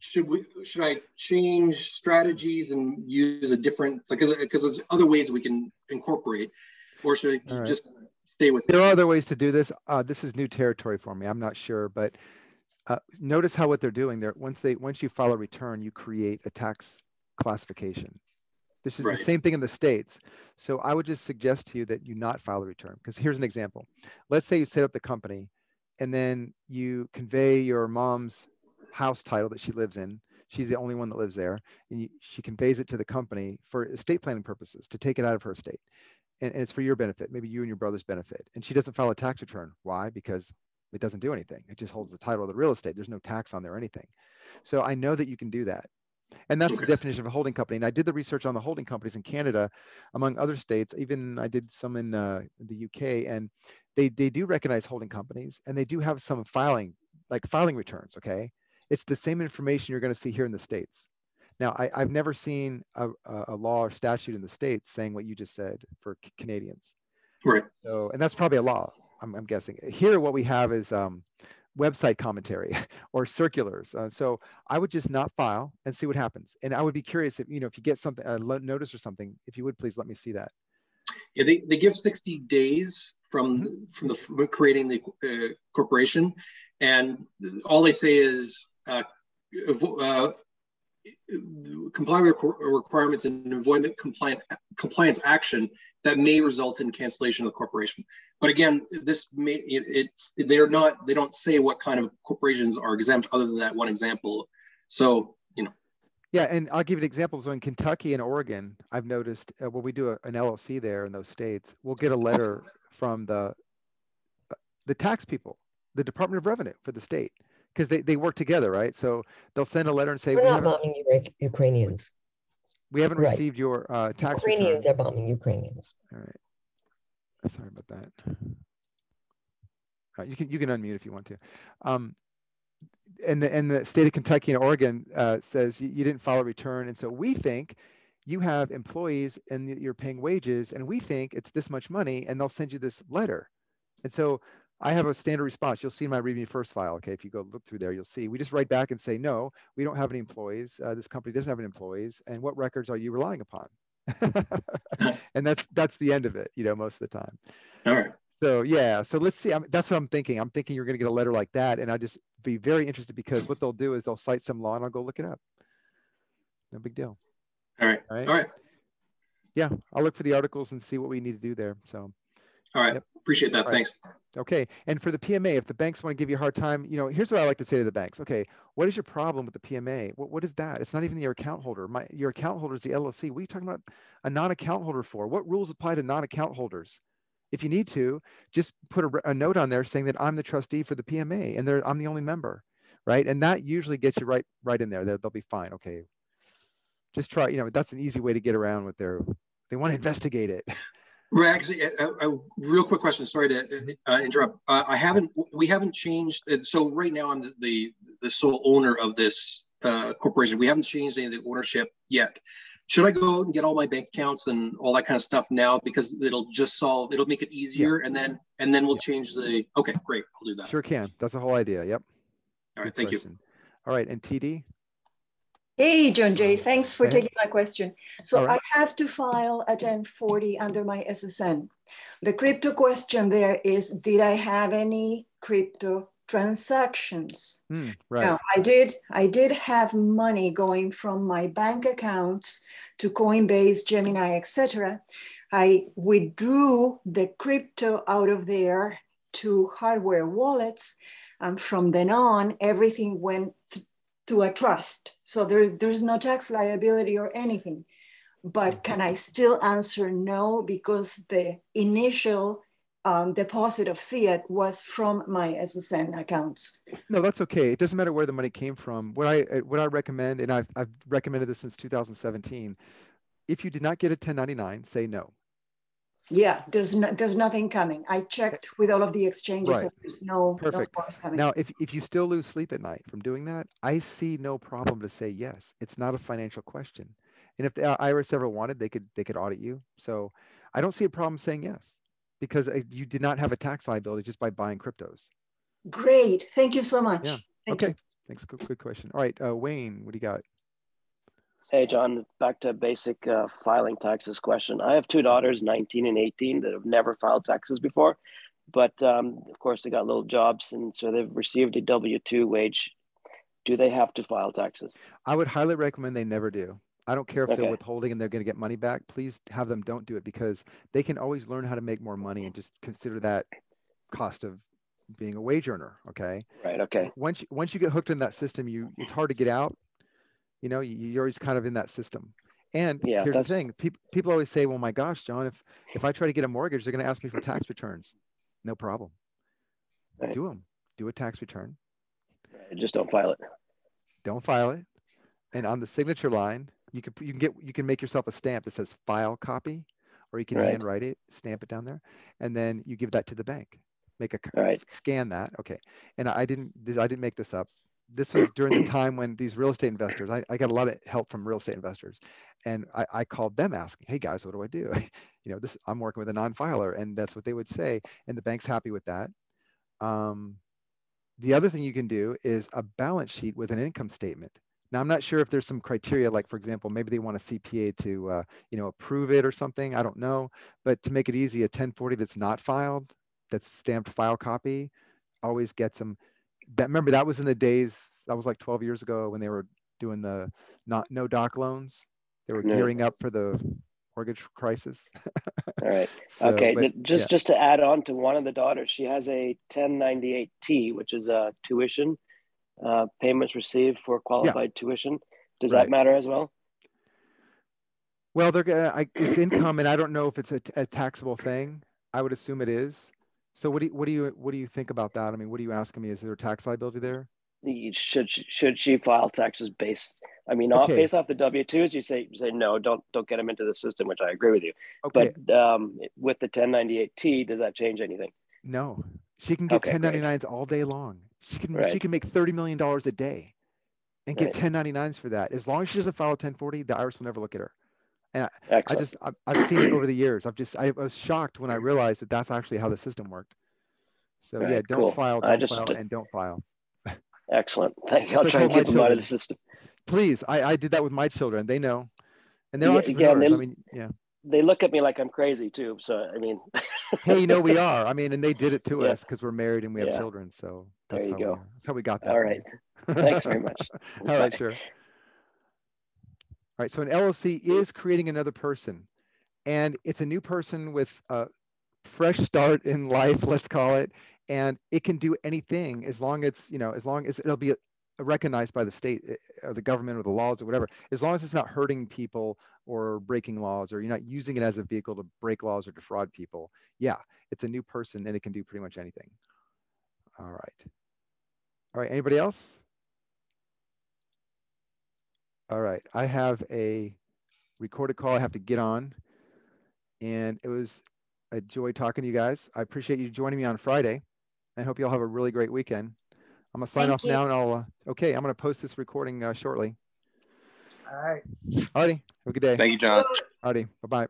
Speaker 9: Should we should I change strategies and use a different like because there's other ways we can incorporate, or should I right. just stay with?
Speaker 1: There it? are other ways to do this. Uh, this is new territory for me. I'm not sure, but uh, notice how what they're doing there. Once they once you file a return, you create a tax classification. This is right. the same thing in the states. So I would just suggest to you that you not file a return because here's an example. Let's say you set up the company, and then you convey your mom's house title that she lives in. She's the only one that lives there, and you, she conveys it to the company for estate planning purposes to take it out of her estate. And, and, it's for your benefit, maybe you and your brother's benefit. And she doesn't file a tax return. Why? Because it doesn't do anything. It just holds the title of the real estate. There's no tax on there or anything. So I know that you can do that. And that's okay. the definition of a holding company. And I did the research on the holding companies in Canada, among other states. Even I did some in uh, the UK, and they they do recognize holding companies, and they do have some filing, like filing returns. Okay, it's the same information you're going to see here in the states. Now, I, have never seen a, a, law or statute in the states saying what you just said for Canadians.
Speaker 9: Right.
Speaker 1: So, and that's probably a law. I'm, I'm guessing. Here, what we have is um, website commentary *laughs* or circulars. Uh, so I would just not file and see what happens. And I would be curious if you know if you get something a notice or something, if you would please let me see that.
Speaker 9: Yeah, they, they give 60 days from mm-hmm. from the from creating the uh, corporation, and all they say is uh, uh, comply with requirements and avoid compliant compliance action that may result in cancellation of the corporation. But again, this may it, it's they're not they don't say what kind of corporations are exempt other than that one example. So you know.
Speaker 1: Yeah, and I'll give you an example. So in Kentucky and Oregon, I've noticed uh, when we do a, an LLC there in those states, we'll get a letter from the uh, the tax people, the Department of Revenue for the state, because they, they work together, right? So they'll send a letter and say,
Speaker 3: We're we not bombing Ukrainians.
Speaker 1: We haven't right. received your uh, tax
Speaker 3: Ukrainians
Speaker 1: return.
Speaker 3: are bombing Ukrainians.
Speaker 1: All right. Sorry about that. Uh, you can you can unmute if you want to. Um, and the and the state of Kentucky and Oregon uh, says you, you, didn't file a return, and so we think you have employees and you're paying wages, and we think it's this much money, and they'll send you this letter. And so I have a standard response. You'll see in my review first file. Okay, if you go look through there, you'll see we just write back and say no, we don't have any employees. Uh, this company doesn't have any employees, and what records are you relying upon? *laughs* and that's that's the end of it, you know, most of the time.
Speaker 9: All right.
Speaker 1: So yeah, so let's see. I'm, that's what I'm thinking. I'm thinking you're going to get a letter like that, and I just be very interested because what they'll do is they'll cite some law, and I'll go look it up. No big deal.
Speaker 9: All right. All right. All right.
Speaker 1: Yeah, I'll look for the articles and see what we need to do there. So.
Speaker 9: All right. Yep. Appreciate that. All Thanks. Right.
Speaker 1: Okay. And for the PMA, if the banks want to give you a hard time, you know, here's what I like to say to the banks. Okay, what is your problem with the PMA? What, what is that? It's not even your account holder. My your account holder is the LLC. What are you talking about a non-account holder for? What rules apply to non-account holders? if you need to, just put a, a, note on there saying that I'm the trustee for the PMA and I'm the only member, right? And that usually gets you right right in there. They'll, they'll be fine. Okay, just try. You know, that's an easy way to get around with their. They want to investigate it. *laughs*
Speaker 9: Right. Actually, a, a, real quick question. Sorry to uh, interrupt. Uh, I haven't. We haven't changed. Uh, so right now, I'm the the, the sole owner of this uh, corporation. We haven't changed any of the ownership yet should I go out and get all my bank accounts and all that kind of stuff now because it'll just solve it'll make it easier yeah. and then and then we'll yeah. change the okay great I'll do that.
Speaker 1: Sure can. That's the whole idea. Yep.
Speaker 9: All right, Good thank question. you.
Speaker 1: All right, and TD?
Speaker 10: Hey, John Jay, thanks for taking my question. So right. I have to file a 1040 under my SSN. The crypto question there is, did I have any crypto transactions.
Speaker 1: Mm, right.
Speaker 10: Now, I did I did have money going from my bank accounts to Coinbase, Gemini, etc. I withdrew the crypto out of there to hardware wallets, and from then on, everything went to a trust. So there, there's no tax liability or anything. But mm-hmm. can I still answer no because the initial um, deposit of fiat was from my SSN accounts.
Speaker 1: No, that's okay. It doesn't matter where the money came from. What I uh, what I recommend, and I've, I've recommended this since 2017, if you did not get a 1099, say no.
Speaker 10: Yeah, there's no, there's nothing coming. I checked with all of the exchanges. Right. There's no,
Speaker 1: Perfect. no coming. Now, if, if you still lose sleep at night from doing that, I see no problem to say yes. It's not a financial question. And if the IRS ever wanted, they could they could audit you. So I don't see a problem saying yes because uh, you did not have a tax liability just by buying cryptos.
Speaker 10: Great. Thank you so much.
Speaker 1: Yeah. Thank okay. You. Thanks. Good, good question. All right. Uh, Wayne, what do you got?
Speaker 11: Hey, John, back to basic uh, filing taxes question. I have two daughters, 19 and 18, that have never filed taxes before. But um, of course, they got little jobs, and so they've received a W 2 wage. Do they have to file taxes?
Speaker 1: I would highly recommend they never do. I don't care if okay. they're withholding and they're going to get money back. Please have them don't do it because they can always learn how to make more money and just consider that cost of being a wage earner. Okay.
Speaker 11: Right. Okay.
Speaker 1: Once once you get hooked in that system, you it's hard to get out. You know, you're always kind of in that system. And yeah, here's the thing: people people always say, "Well, my gosh, John, if if I try to get a mortgage, they're going to ask me for tax returns." No problem. Right. Do them. Do a tax return.
Speaker 11: Just don't file it.
Speaker 1: Don't file it. And on the signature line, you can you can get you can make yourself a stamp that says file copy, or you can right. handwrite it, stamp it down there, and then you give that to the bank. Make a right. scan that. Okay. And I didn't this, I didn't make this up. This was during the time when these real estate investors, I, I got a lot of help from real estate investors. And I, I called them asking, hey guys, what do I do? *laughs* you know, this I'm working with a non-filer, and that's what they would say. And the bank's happy with that. Um, the other thing you can do is a balance sheet with an income statement. Now, I'm not sure if there's some criteria, like for example, maybe they want a CPA to, uh, you know, approve it or something. I don't know. But to make it easy, a 1040 that's not filed, that's stamped file copy, always gets them. Remember, that was in the days. That was like 12 years ago when they were doing the not no doc loans. They were gearing up for the mortgage crisis. *laughs*
Speaker 11: All right. so, okay. But, just yeah. just to add on to one of the daughters, she has a 1098T, which is a tuition uh, payments received for qualified yeah. tuition. Does right. that matter as well?
Speaker 1: Well, they're gonna. I, it's income, and I don't know if it's a, a, taxable thing. I would assume it is. So, what do you, what do you what do you think about that? I mean, what are you asking me? Is there a tax liability there?
Speaker 11: Should should she file taxes based? I mean, okay. based off the W twos. You say you say no, don't don't get them into the system, which I agree with you. Okay. But um, with the 1098T, does that change anything?
Speaker 1: No, she can get okay, 1099s great. all day long. She can right. she can make thirty million dollars a day, and get right. 1099s for that. As long as she doesn't file a 1040, the IRS will never look at her. And I, I just I, have seen it over the years. I've just I was shocked when I realized that that's actually how the system worked. So right, yeah, don't cool. file, don't just, file, and don't file.
Speaker 11: Excellent. *laughs* Thank you. I'll try and keep them out of the system.
Speaker 1: Please, I, I did that with my children. They know, and they're yeah, entrepreneurs. Yeah, they, I mean, yeah.
Speaker 11: They look at me like I'm crazy too. So I mean, *laughs*
Speaker 1: hey, you know we are. I mean, and they did it to yeah. us because we're married and we have children. So that's there you go. We, that's how we got that.
Speaker 11: All right. Thanks very *laughs* much.
Speaker 1: All right, sure. Right. So an LLC is creating another person, and it's a new person with a fresh start in life, *laughs* let's call it, and it can do anything as long as you know, as long as it'll be recognized by the state eh, or the government or the laws or whatever, as long as it's not hurting people or breaking laws or you're not using it as a vehicle to break laws or defraud people, yeah, it's a new person and it can do pretty much anything. All right. All right, anybody else? All right, I have a recorded call I have to get on. And it was a joy talking to you guys. I appreciate you joining me on Friday. I hope you all have a really great weekend. I'm gonna sign
Speaker 6: Thank
Speaker 1: off
Speaker 6: you.
Speaker 1: now and I'll, uh, okay, I'm gonna post this recording uh, shortly.
Speaker 7: All right.
Speaker 1: Alrighty, have a good day.
Speaker 12: Thank you, John.
Speaker 1: Alrighty, bye-bye.